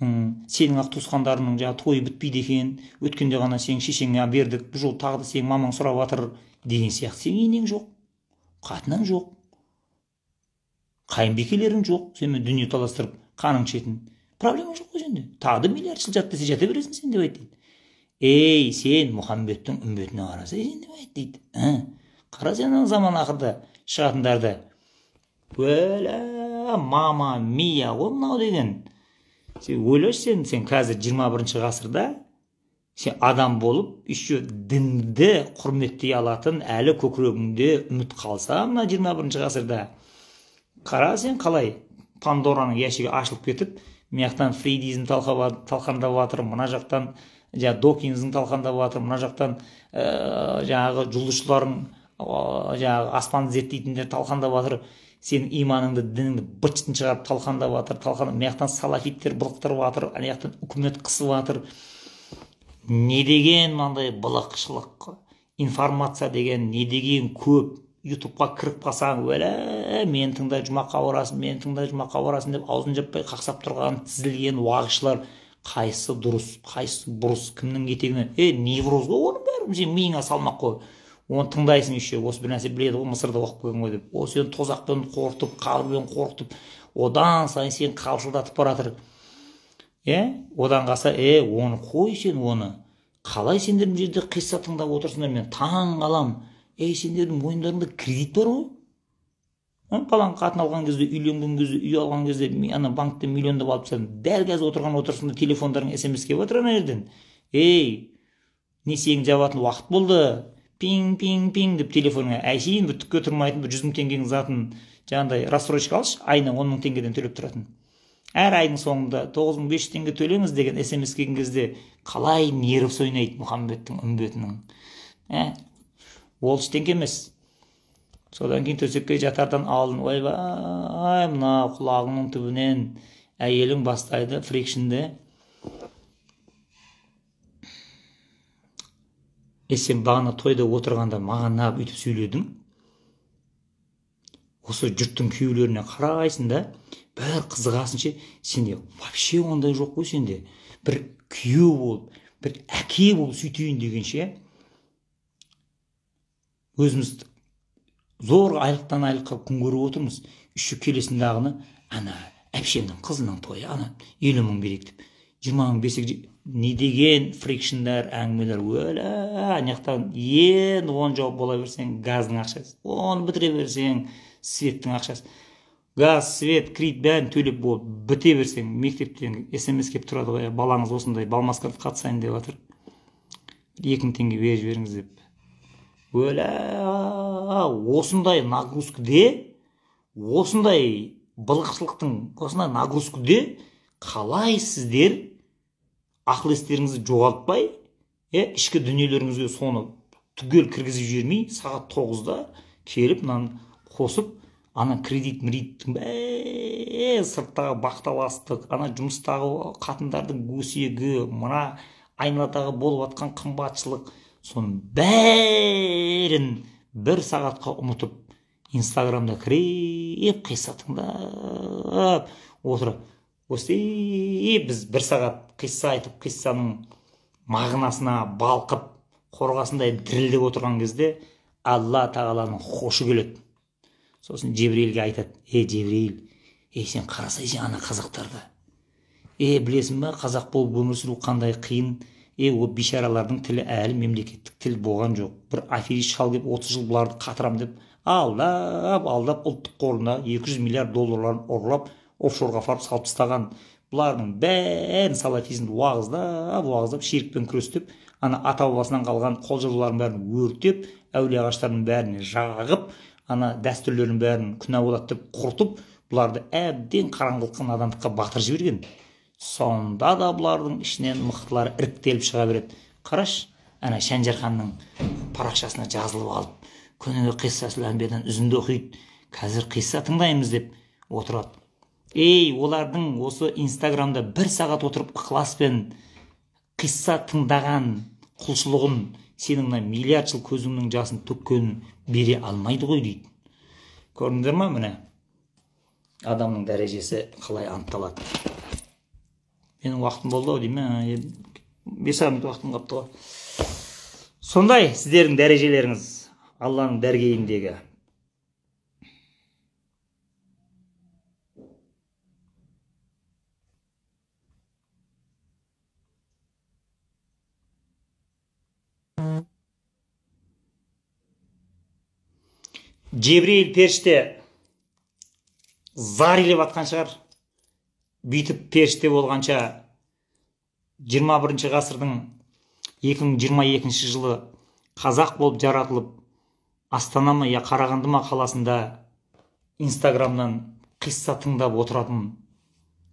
сенің ақ туысқандарыңның жаңағы тойы бітпейді екен. Өткенде ғана сенің шешеңе бердік. Бұл жолы тағы да сенің мамаң сұрап жатыр деген сияқты. Сенің енең жоқ. Қатының жоқ. Қайынбикелерің жоқ. Сенімен дүние таластырып қаның ішетін. Проблема жоқ қой сенде. Тағы да миллиард жыл жат десе жата бересің сен деп айтты дейді. Ей сен мұхаммедтің үмбетіне қарасай сен деп айтты дейді. Қара сен ана заман ақырда шығатындарды уәлә мама мия ғой мынау деген сен ойлашы сен сен қазір жиырма бірінші ғасырда сен адам болып еще дінді құрметтей алатын әлі көкірегіңде үміт қалса мына жиырма бірінші ғасырда қара сен қалай пандораның ящигі ашылып кетіп мына жақтан фрейдизм талқандап жатыр мына жақтан жаңағы докинздің талқандап жатыр мына жақтан ә, жаңағы жұлдызшылардың ә, жаңағы аспанды зерттейтіндер талқандап жатыр. Сенің иманыңды дініңді быт шығарып талқандап жатыр талқандап мына жақтан салафиттер былықтырып жатыр ана жақтан үкімет қысып жатыр не деген мынандай былықшылық информация деген не деген көп ютубқа кіріп қалсаң уәлә мені тыңда жұмаққа барасың мені тыңда жұмаққа барасың деп аузын жаппай қақсап тұрған тізілген уағызшылар қайсысы дұрыс қайсысы бұрыс кімнің етегіне е невроз ғой оның бәрі миыңа салмақ қой. Оны тыңдайсың еще осы бір нәрсе біледі ғой мысырда оқып келген ғой деп. Ол сені тозақпен қорқытып қабірмен қорқытып одан сайын сені қалшылдатып бара жатыр иә одан қалса е оны қой сен оны. Қалай сендер мына жерде қисса тыңдап отырсыңдар мен таң қаламын ей сендердің мойындарыңда кредит бар ғой? Балаң қатын алған кезде үйленген кезде үй алған кезде ана банктен миллиондап алып тастадың дәл қазір отырған отырысында телефондарың смс келіп жатыр ана жерден? Ей несиеңді жабатын уақыт болды. Пиң пиң пиң деп телефоныңа әшейін бір түкке тұрмайтын бір жүз мың теңгенің затын жаңағыдай рассрочка алшы айына он мың теңгеден төлеп тұратын. Әр айдың соңында тоғыз мың бес жүз теңге төлеңіз деген смс келген кезде қалай нервісі ойнайды мұхаммедтің үмбетінің. Ә? Ол ештеңке емес. Содан кейін төсекке жатардан алдын ойбай мына құлағыңның түбінен әйелің бастайды фрикшнді е сен бағана тойда отырғанда маған неғып үйтіп сөйледің? Осы жұрттың күйеулеріне қарайсың да бәрі қызығасың ше сенде вообще ондай жоқ қой сенде. Бір күйеу болып бір әке болып сөйтейін деген ше? Өзіміз зорға айлықтан айлыққа күн көріп отырмыз. Еще келесіндағыны ана әпшемнің қызының тойы ана елу мың берейік деп. Жиырма мың берсек не деген фрикшндар әңгімелер өлә ана жақтан енді оны жауап бола берсең газдың ақшасы оны бітіре берсең светтің ақшасы газ свет кредит бәрін төлеп болып біте берсең мектептен смс келіп тұрады ғой балаңыз осындай балмаскаға қатысайын деп жатыр екі мың теңге беріп жіберіңіз деп өлә осындай нагрузкіде осындай былықшылықтың осындай нагрузкіде қалай сіздер ақыл естеріңізді жоғалтпай е ішкі дүниелеріңізге соны түгел кіргізіп жібермей сағат тоғызда келіп мынаны қосып ана кредит мредиттің бәрі сырттағы бақталастық ана жұмыстағы қатындардың өсегі мына айналадағы болып жатқан қымбатшылық соның бәрін бір сағатқа ұмытып инстаграмда кіріп қисса тыңдап отырып осы біз бір сағат қисса айтып қиссаның мағынасына балқып қорғасындай дірілдеп отырған кезде алла тағаланың хошы келеді. Сосын жебірейілге айтады е жебірейіл ей сен қарасайшы ана қазақтарды? Е білесің ба қазақ болып өмір сүру қандай қиын? Е ол бейшаралардың тілі әлі мемлекеттік тіл болған жоқ. Бір аферист шал келіп отыз жыл бұларды қатырам деп алдап алдап ұлттық қорына 200 миллиард долларларын ұрлап офшорға апарып салып тастаған бұлардың бәрін салафизмді уағыздап уағыздап ширкпен күрестеп ана ата бабасынан қалған қолжазбалардың бәрін өртеп әулие ағаштардың бәрін жағып ана дәстүрлердің бәрін күнә болады деп құртып бұларды әбден қараңғылыққа надандыққа батырып жіберген. Сонда да бұлардың ішінен мықтылары іріктеліп шыға береді. Қарашы ана шәнжарханның парақшасына жазылып алып күніге әнбиядан үзінді оқиды қазір қисса тыңдаймыз деп отырады. Ей олардың осы инстаграмда бір сағат отырып ықыласпен қисса тыңдаған құлшылығын сенің мына миллиард жыл көзіңнің жасын төккенін бере алмайды ғой дейді. Көрдіңдер ма міне? Адамның дәрежесі қалай анықталады? Менің уақытым болды ау деймін бес ақ минут уақытым қалыпты ғой. Сондай сіздердің дәрежелеріңіз алланың дәргейіндегі жебірейіл періште зар илеп жатқан шығар бүйтіп періште болғанша 21 ғасырдың 2022 жылы қазақ болып жаратылып астана ма я қарағанды ма қаласында инстаграмнан қисса тыңдап отыратын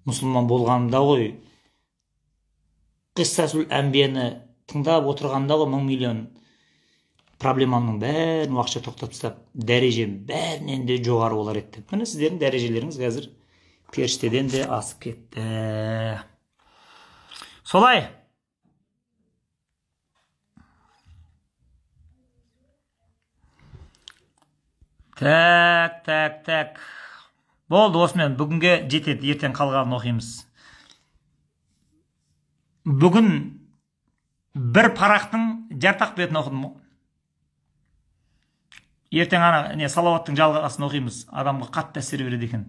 мұсылман болғанында ғой. Қиссасул әмбияны тыңдап отырғанда ғой мың миллион. Проблемамның бәрін уақытша тоқтатып тастап дәрежем бәрінен де жоғары болар еді деп. Міне сіздердің дәрежелеріңіз қазір періштеден де асып кетті. Солай. Так так так. Болды осымен бүгінге жетеді. Ертең қалғанын оқимыз. Бүгін бір парақтың жартақ бетін оқыдым. ғой ертең ана не салауаттың жалғасын оқимыз. Адамға қатты әсер береді екен.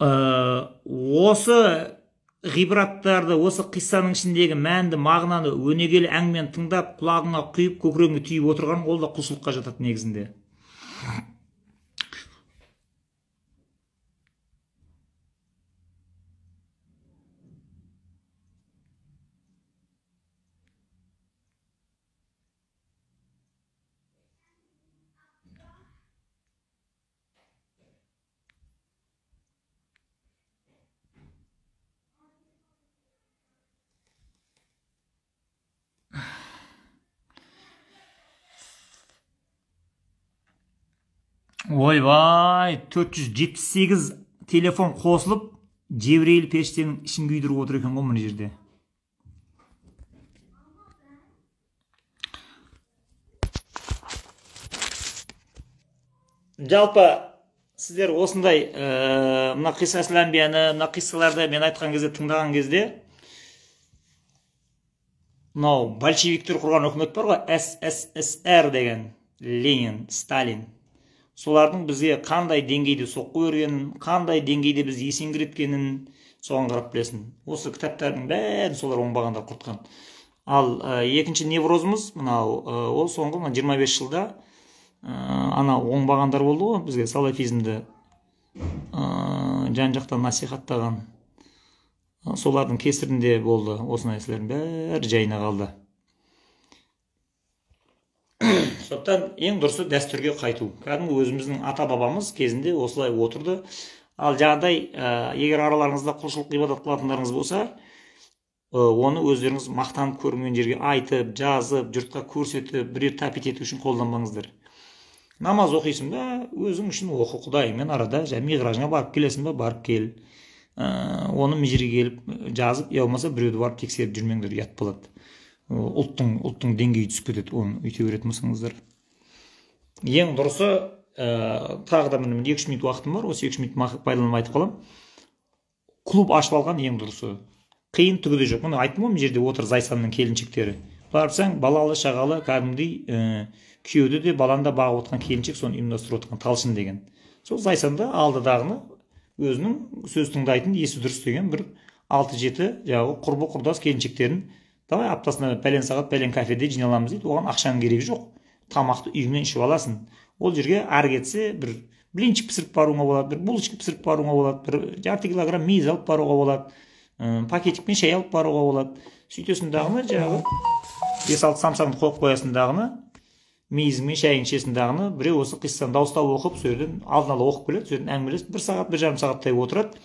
Осы ғибраттарды осы қиссаның ішіндегі мәнді мағынаны өнегелі әңгімені тыңдап құлағыңа құйып көкірегіңе түйіп отырған ол да құлшылыққа жатады негізінде. Ойбай төрт жүз жетпіс сегіз телефон қосылып жебірейіл періштенің ішін күйдіріп отыр екен ғой мына жерде. Жалпы сіздер осындай ә, мына қиссасыл әмбияны мына қиссаларды мен айтқан кезде тыңдаған кезде мынау большевиктер құрған үкімет бар ғой ссср деген ленин сталин. Солардың бізге қандай деңгейде соққы бергенін қандай деңгейде біз есеңгіреткенін соған қарап білесің. Осы кітаптардың бәрін солар оңбағандар құртқан. Ал ә, екінші неврозымыз мынау ол соңғы мына жиырма бес жылда ә, ана оңбағандар болды ғой бізге салафизмді ә, жан жақтан насихаттаған. Солардың кесірінде болды осы нәрселердің бәрі жайына қалды. Сондықтан ең дұрысы дәстүрге қайту. Кәдімгі өзіміздің ата бабамыз кезінде осылай отырды. Ал жаңағыдай ә, егер араларыңызда құлшылық ғибадат қылатындарыңыз болса оны өздеріңіз мақтанып көрінген жерге айтып жазып жұртқа көрсетіп біреу тәпит ету үшін қолданбаңыздар. Намаз оқисың ба өзің үшін оқы құдайыңмен арада жаңағы миғражыңа барып келесің ба? Барып кел. Ә, оны мына жерге келіп жазып я болмаса біреуді барып тексеріп жүрмеңдер ұят болады. Ұлттың ұлттың деңгейі түсіп кетеді оны өйте беретін болсаңыздар ең дұрысы ә, тағы да міне екі үш минут уақытым бар осы екі үш минут пайдаланып айтып қаламын клуб ашып алған ең дұрысы. Қиын түгі де жоқ. Міне айттым ғой мына жерде отыр зайсанның келіншектері. Барсаң балалы шағалы кәдімгідей ә, күйеуді де баланы да бағып отқан келіншек соны ұйымдастырып отқан талшын деген. Сол зайсанда алдыдағыны өзінің сөз тыңдайтын есі дұрыс деген бір алты жеті жаңағы құрбы құрдас келіншектерін давай аптасына пәлен сағат пәлен кафеде жиналамыз дейді. Оған ақшаның керегі жоқ. Тамақты үйіңнен ішіп аласың. Ол жерге ары кетсе бір блинчик пісіріп баруыңа болады бір булочка пісіріп баруыңа болады бір жарты килограмм мейіз алып баруға болады ә, пакетикпен шай алып баруға болады. Сөйтесің дағыны жаңағы бес алты самсаңды қойып қоясың дағыны мейізің мен шайыңды ішесің дағыны біреу осы қиссаны дауыстап оқып сол жерден алдын ала оқып келеді сол жерден әңгімелесіп бір сағат бір жарым сағаттай отырады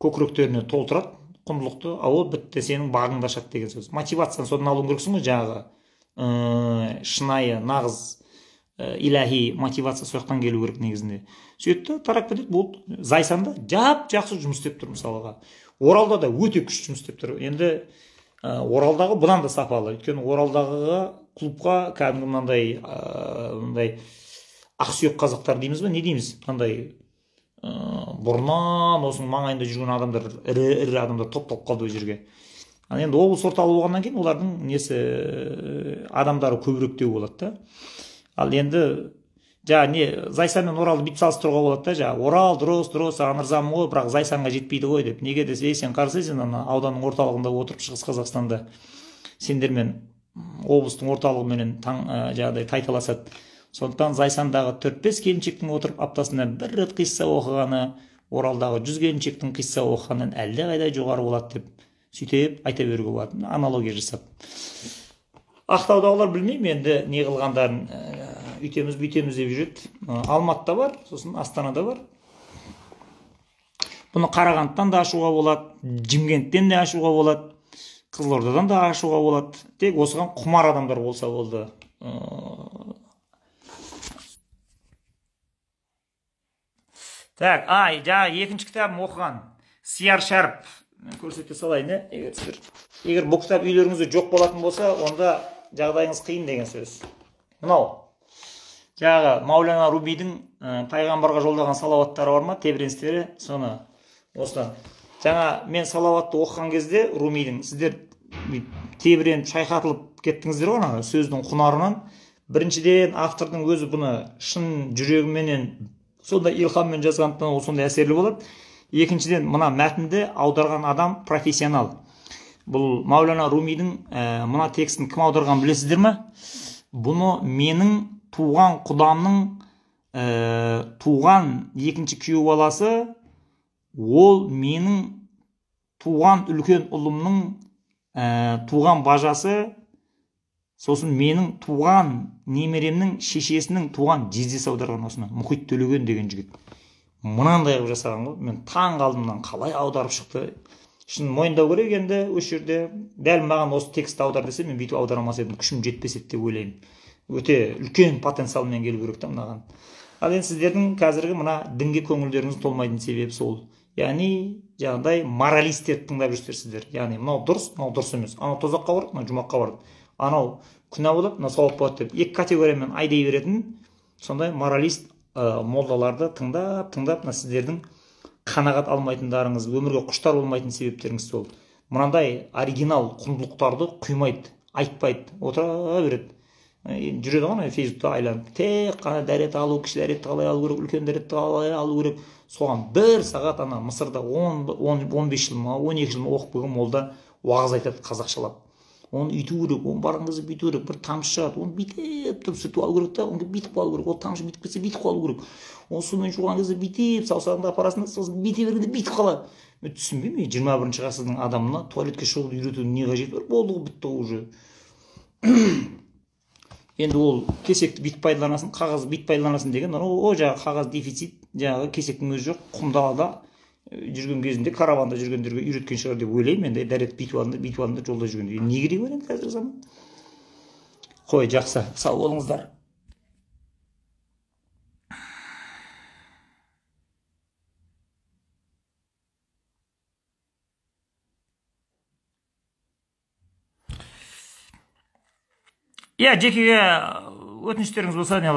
көкіректеріне толтырады құндылықты ол бітті сенің бағыңды ашады деген сөз. Мотивацияны содан алуың керексің ғой жаңағы ә, шынайы нағыз ә, иләһи мотивация сол жақтан келу керек негізінде. Сөйтті тарап кетеді болды. Зайсанда жап жақсы жұмыс істеп тұр мысалға. Оралда да өте күшті жұмыс істеп тұр. Енді ә, оралдағы бұдан да сапалы. Өйткені оралдағыға клубқа кәдімгі мынандай мынандай ақсүйек қазақтар дейміз ба не дейміз? Мынандай ыыы бұрыннан осының маңайында жүрген адамдар ірі ірі адамдар топталып қалды ол жерге. Ал енді облыс орталығы болғаннан кейін олардың несі адамдары көбірек деуге болады да. Ал енді жаңағы не зайсан мен оралды бүйтіп салыстыруға болады да жаңағы орал дұрыс дұрыс саған ырзамын ғой бірақ зайсанға жетпейді ғой деп. Неге десе ей сен қарсы сен ана ауданның орталығында отырып шығыс қазақстанда сендермен облыстың орталығыменен таң жаңағыдай тайталасады. Сондықтан зайсандағы төрт бес келіншектің отырып аптасына бір рет қисса оқығаны оралдағы жүз келіншектің қисса оқығанынан әлдеқайда жоғары болады деп сөйтіп айта беруге болады аналогия жасап. Ақтаудағылар білмеймін енді не қылғандарын үйтеміз бүйтеміз деп жүреді. Алматыда бар сосын астанада бар. Бұны қарағандыдан да ашуға болады жимкенттен де ашуға болады қызылордадан да ашуға болады. Тек осыған құмар адамдар болса болды. Так а жаңағы екінші кітабым оқыған сияр шәріп. Мен көрсете салайын иә егер сіздер егер бұл кітап үйлеріңізде жоқ болатын болса онда жағдайыңыз қиын деген сөз. Мынау жаңағы мауляна рубидің ә, пайғамбарға жолдаған салауаттары бар ма тебіреністері? Соны осыдан. Жаңа мен салауатты оқыған кезде румидің сіздер тебіреніп шайқатылып кеттіңіздер ғой ана сөздің құнарынан. Біріншіден автордың өзі бұны шын жүрегіменен сондай илхаммен жазғандықтан ол сондай әсерлі болады. Екіншіден мына мәтінді аударған адам профессионал. Бұл маулана румидің ә, мына текстін кім аударған білесіздер ма бұны менің туған құдамның ә, туған екінші күйеу баласы ол менің туған үлкен ұлымның ә, туған бажасы сосын менің туған немеремнің шешесінің туған жездесі аударған осыны мұхит төлеген деген жігіт. Мынандай қылып жасаған ғой. Мен таң қалдым мынаны қалай аударып шықты? Шын мойындау керек енді осы жерде. Дәл маған осы текстті аудар десе мен бүйтіп аудара алмас едім. Күшім жетпес еді деп ойлаймын. Өте үлкен потенциалмен келу керек та мынаған. Ал енді сіздердің қазіргі мына дінге көңілдеріңіз толмайтын себебі сол. Яғни жаңағыдай моралистерді тыңдап жүрсіздер сіздер. Яғни мынау дұрыс мынау дұрыс емес. Анау тозаққа барды мынау жұмаққа барды анау күнә болады мынау сауап болады деп екі категориямен айдай беретін. Сондай моралист ә, молдаларды тыңдап тыңдап мына сіздердің қанағат алмайтындарыңыз өмірге құштар болмайтын себептеріңіз сол. Мынандай оригинал құндылықтарды құймайды айтпайды отыра береді. Жүреді ғой фейсбукта айланып. Тек қана дәрет алу кіші дәретті қалай алу керек үлкен дәретті қалай алу керек. Соған бір сағат ана мысырда он он бес жыл ма он екі жыл ма оқып келген молда уағыз айтады қазақшалап. Оны үйту керек оны барған кезде бүйту керек бір тамшы шығады оны бүйтіп тұрып сүртіп алу керек та оны бүйтіп қалу керек ол тамшы бүйтіп кетсе бүйтіп қалу керек оны сумен жуған кезде бүйтіп саусағыңды апарасың да сосын бүйте бергенде бүйтіп қалады мен түсінбеймін мен жиырма бірінші ғасырдың адамына туалетке шығуды үйретудің не қажеті бар болды ғой бітті уже енді ол кесекті бүйтіп пайдаланасың қағазды бүйтіп пайдаланасың деген о жаңағы қағаз дефицит жаңағы кесектің өзі жоқ құм далада жүрген кезінде караванда жүргендерге үйреткен шығар деп ойлаймын енді дәрет бүйтіп алдым да бүйтіп алдым да жолда жүргенде не керек бар енді қазіргі заман? Қой жақсы. Сау болыңыздар. Иә жекеге өтініштеріңіз болса не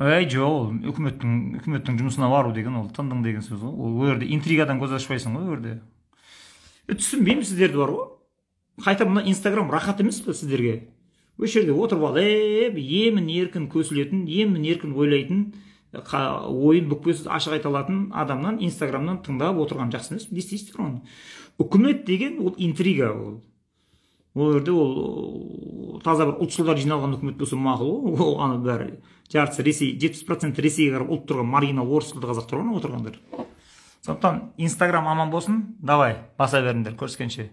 ей жоқ үкіметтің үкіметтің жұмысына бару деген ол тындың деген сөз ғой. Ол жерде интригадан көз ашпайсың ғой ол жерде. Түсінбеймін сіздерді бар ғой. Қайта мына инстаграм рахат емес па сіздерге? Осы жерде отырып алып емін еркін көсілетін емін еркін ойлайтын ойын бүкпесіз ашық айта алатын адамнан инстаграмнан тыңдап отырған жақсы емес не істейсіздер оны үкімет деген ол интрига ол. Ол жерде ол таза бір ұлтшылдар жиналған үкімет болса мақұл ол ана бәрі. Жартысы ресей жетпіс процент ресейге қарап ұлт тұрған маргинал орыс тілді қазақтар ғой отырғандар. Сондықтан инстаграм аман болсын. Давай баса беріңдер көріскенше.